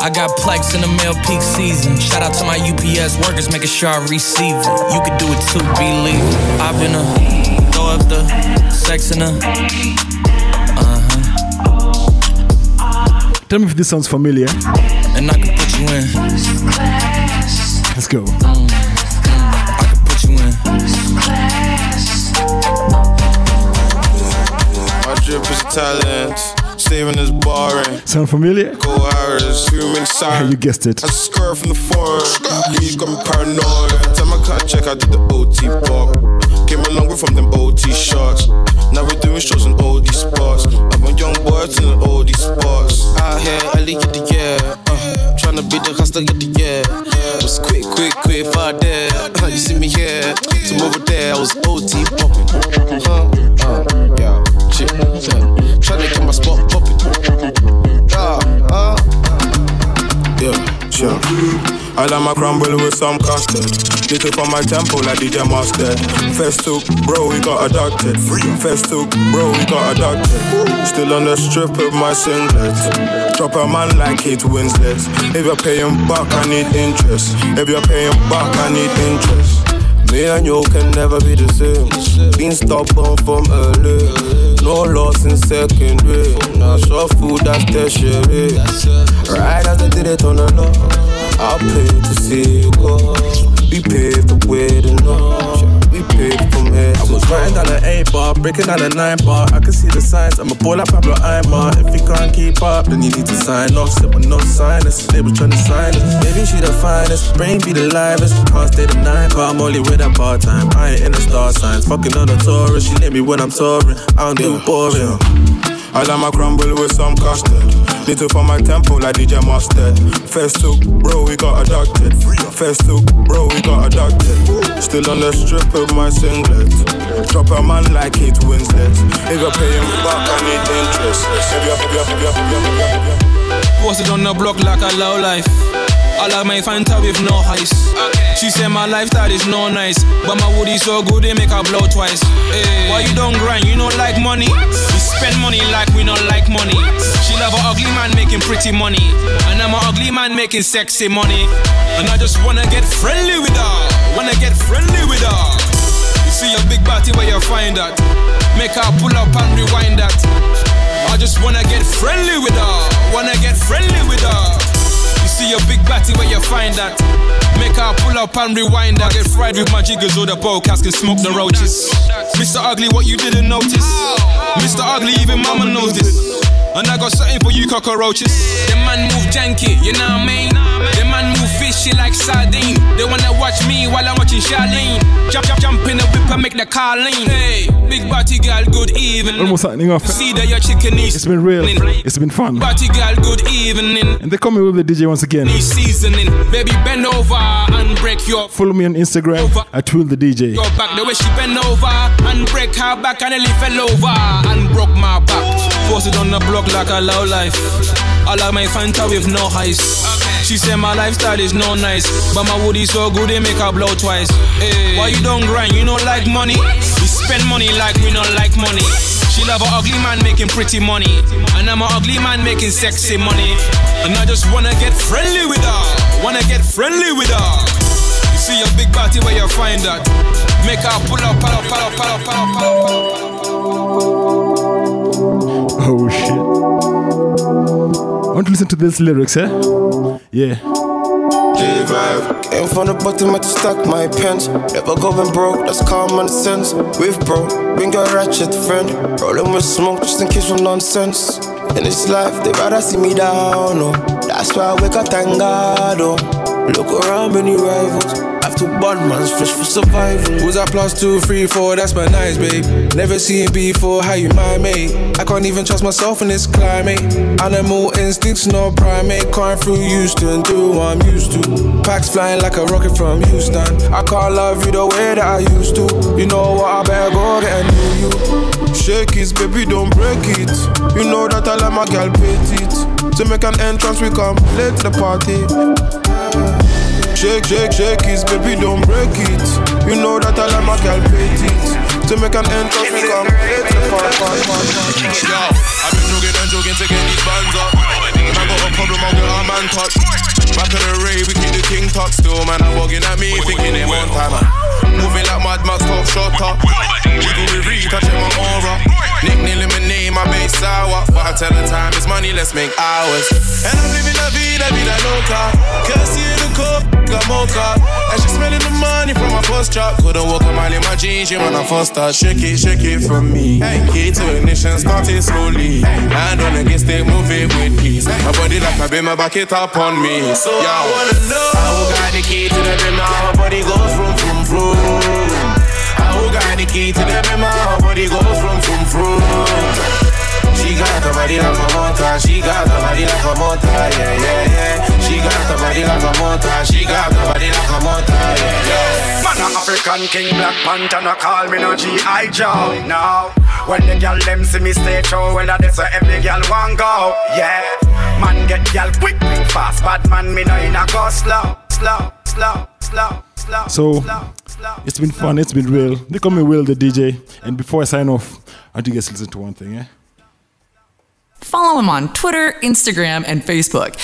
I got plex in the mail peak season. Shout out to my UPS workers, making sure I receive it. You could do it too, believe it. I've been a throw up the sex in a. Tell me if this sounds familiar. And I can put you in. Let's go. Put you in. My drip is talent. Saving is boring. Sound familiar? Go hours, many. You guessed it. I skirt from the forest. You got me paranoid. Time I can't check, I did the OT pop. Came a long way from them OT shots. Now we're doing shows in all these spots. I'm a young boy in all these spots. Out here, I leak it the yeah. Uh, tryna be the hustler, get the yeah. Was quick, quick, quick, far there. Uh, you see me here, some over there. I was OT popping. Huh? Uh, yeah, Yeah. Tryna get my spot popping. Ah, ah. Yeah, sure. I like my crumble with some custard. Little for my tempo like DJ Mustard. First took, bro, we got adopted. First took, bro, we got adopted. Still on the strip with my singlet. Drop a man like Kate Winslet. If you're paying back, I need interest. If you're paying back, I need interest. Me and you can never be the same. Been stubborn from early. No loss in secondary. Now short food, that's tertiary. Right as they did it on the law. I'll pay to see you go. We paved the way to know. We paved from here I was writing down an 8 bar, breaking down a 9 bar. I can see the signs. I'm a ball like Pablo Aimar. If you can't keep up, then you need to sign off. Sit with no sinus. They was trying to sign us. Maybe she the finest, brain be the livest. Can't stay the night, but I'm only with her part time. I ain't in the star signs. Fucking on a tourist. She let me when I'm touring. I don't do boring. I like my crumble with some custard. Little for my tempo like DJ Mustard. First two, bro, we got adopted. First took, bro, we got adopted. Still on the strip with my singlet. Drop a man like Kate Winslet. If you're paying me back, I need interest. If you're, if you're, if you're, if you're, if you're, if you're. Posted on the block like a low life. I like my Fanta with no ice. She said my lifestyle is no nice, but my woody so good they make her blow twice. Hey. Why you don't grind? You don't like money? We spend money like we don't like money. She love an ugly man making pretty money, and I'm an ugly man making sexy money. And I just wanna get friendly with her. Wanna get friendly with her. You see a big body where you find that. Make her pull up and rewind that. I just wanna get friendly with her. Wanna get friendly with her. You see a big batty where you find that. Make her pull up and rewind that. Get fried with my jiggers or the podcast can smoke the roaches. Mr. Ugly, what you didn't notice. Mr. Ugly, even mama knows this. And I got something for you cockroaches. The man move janky, you know what I mean? The man like sardine. They wanna watch me while I'm watching Charlene. Jump, jump, jump in the whip and make the car lean. Hey, big body girl, good evening. Almost signing off. See that your chicken is It's been real. It's been fun. Body girl, good evening. And they come with the DJ once again. Seasoning. Baby, bend over and break your Follow me on Instagram at Will the DJ. your back. The way she bend over and break her back and nearly fell over and broke my back. Posted on the block like a low life. I like my Fanta with no ice. She said my lifestyle is no nice, but my woody so good they make her blow twice. Hey. Why you don't grind? You don't like money? We spend money like we don't like money. She love an ugly man making pretty money, and I'm an ugly man making sexy money. And I just wanna get friendly with her. Wanna get friendly with her. You see a big body where you find that. Make her pull up, pull up, pull up, pull up, pull up, pull up, pull up. Want to listen to these lyrics, eh? Yeah. Came from the bottom, had to stack my pens Never going broke, that's common sense. With bro, bring a ratchet friend. Rolling with smoke just in case from nonsense. In this life, they rather see me down, oh. That's why I wake up, thank God, oh. Look around, many rivals to bond man's fish for survival Was I plus two, three, four? That's my nice, babe. Never seen before, how you my mate? I can't even trust myself in this climate. Animal instincts, no primate. Crying through Houston, do what I'm used to. Packs flying like a rocket from Houston. I can't love you the way that I used to. You know what? I better go get a new you. Shake it, baby, don't break it. You know that I like my girl petite. To make an entrance, we to the party. Shake, shake, shake it, baby, don't break it. You know that I like my girl petite. Jamaican end cause we come a fun, fun, fun, Yo, I've been jogging and jogging to get these bands up Man got a problem, I'll get our man touch Back of the rave, we keep the king talk Still man, I'm walking at me, thinking they one time Moving like Mad Max, shot top Jiggle with Reed, touching my aura. Nickname my name, my base sour. But I tell the time, it's money, let's make hours. And I'm living la vida, vida loca. Kirsty in the cup, got mocha. And she smelling the money from my first drop. Couldn't walk a mile in my jeans, yeah, when I first start Shake it, shake it for me. Hey. Key to ignition, start it slowly. Hand on the gas, stick, move it with peace My body like a my back it up on me. So I wanna know How got the key to the beamer, how body goes from, from, from How got the key to the beamer, how body goes from, from, from she got the body like a motor, she got the body like a motor, yeah, yeah, yeah. She got the body like a motor, she got the body like a motor, yeah, yeah. Man, a African king, Black Panther, no call me no G.I. Joe, no. When the girl them see me stay show, well, that's where every girl want go, yeah. Man get girl quick, quick, fast, bad man, me no in a go slow, slow, slow, slow, slow. So it's been fun, it's been real. They call me Will the DJ. And before I sign off, I want you guys to listen to one thing, yeah? Follow him on Twitter, Instagram, and Facebook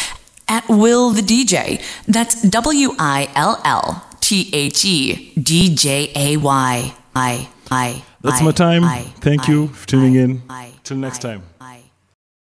at Will the DJ. That's W I L L T H E D J A Y. I I. That's my time. Thank you for tuning in. Till next time. I-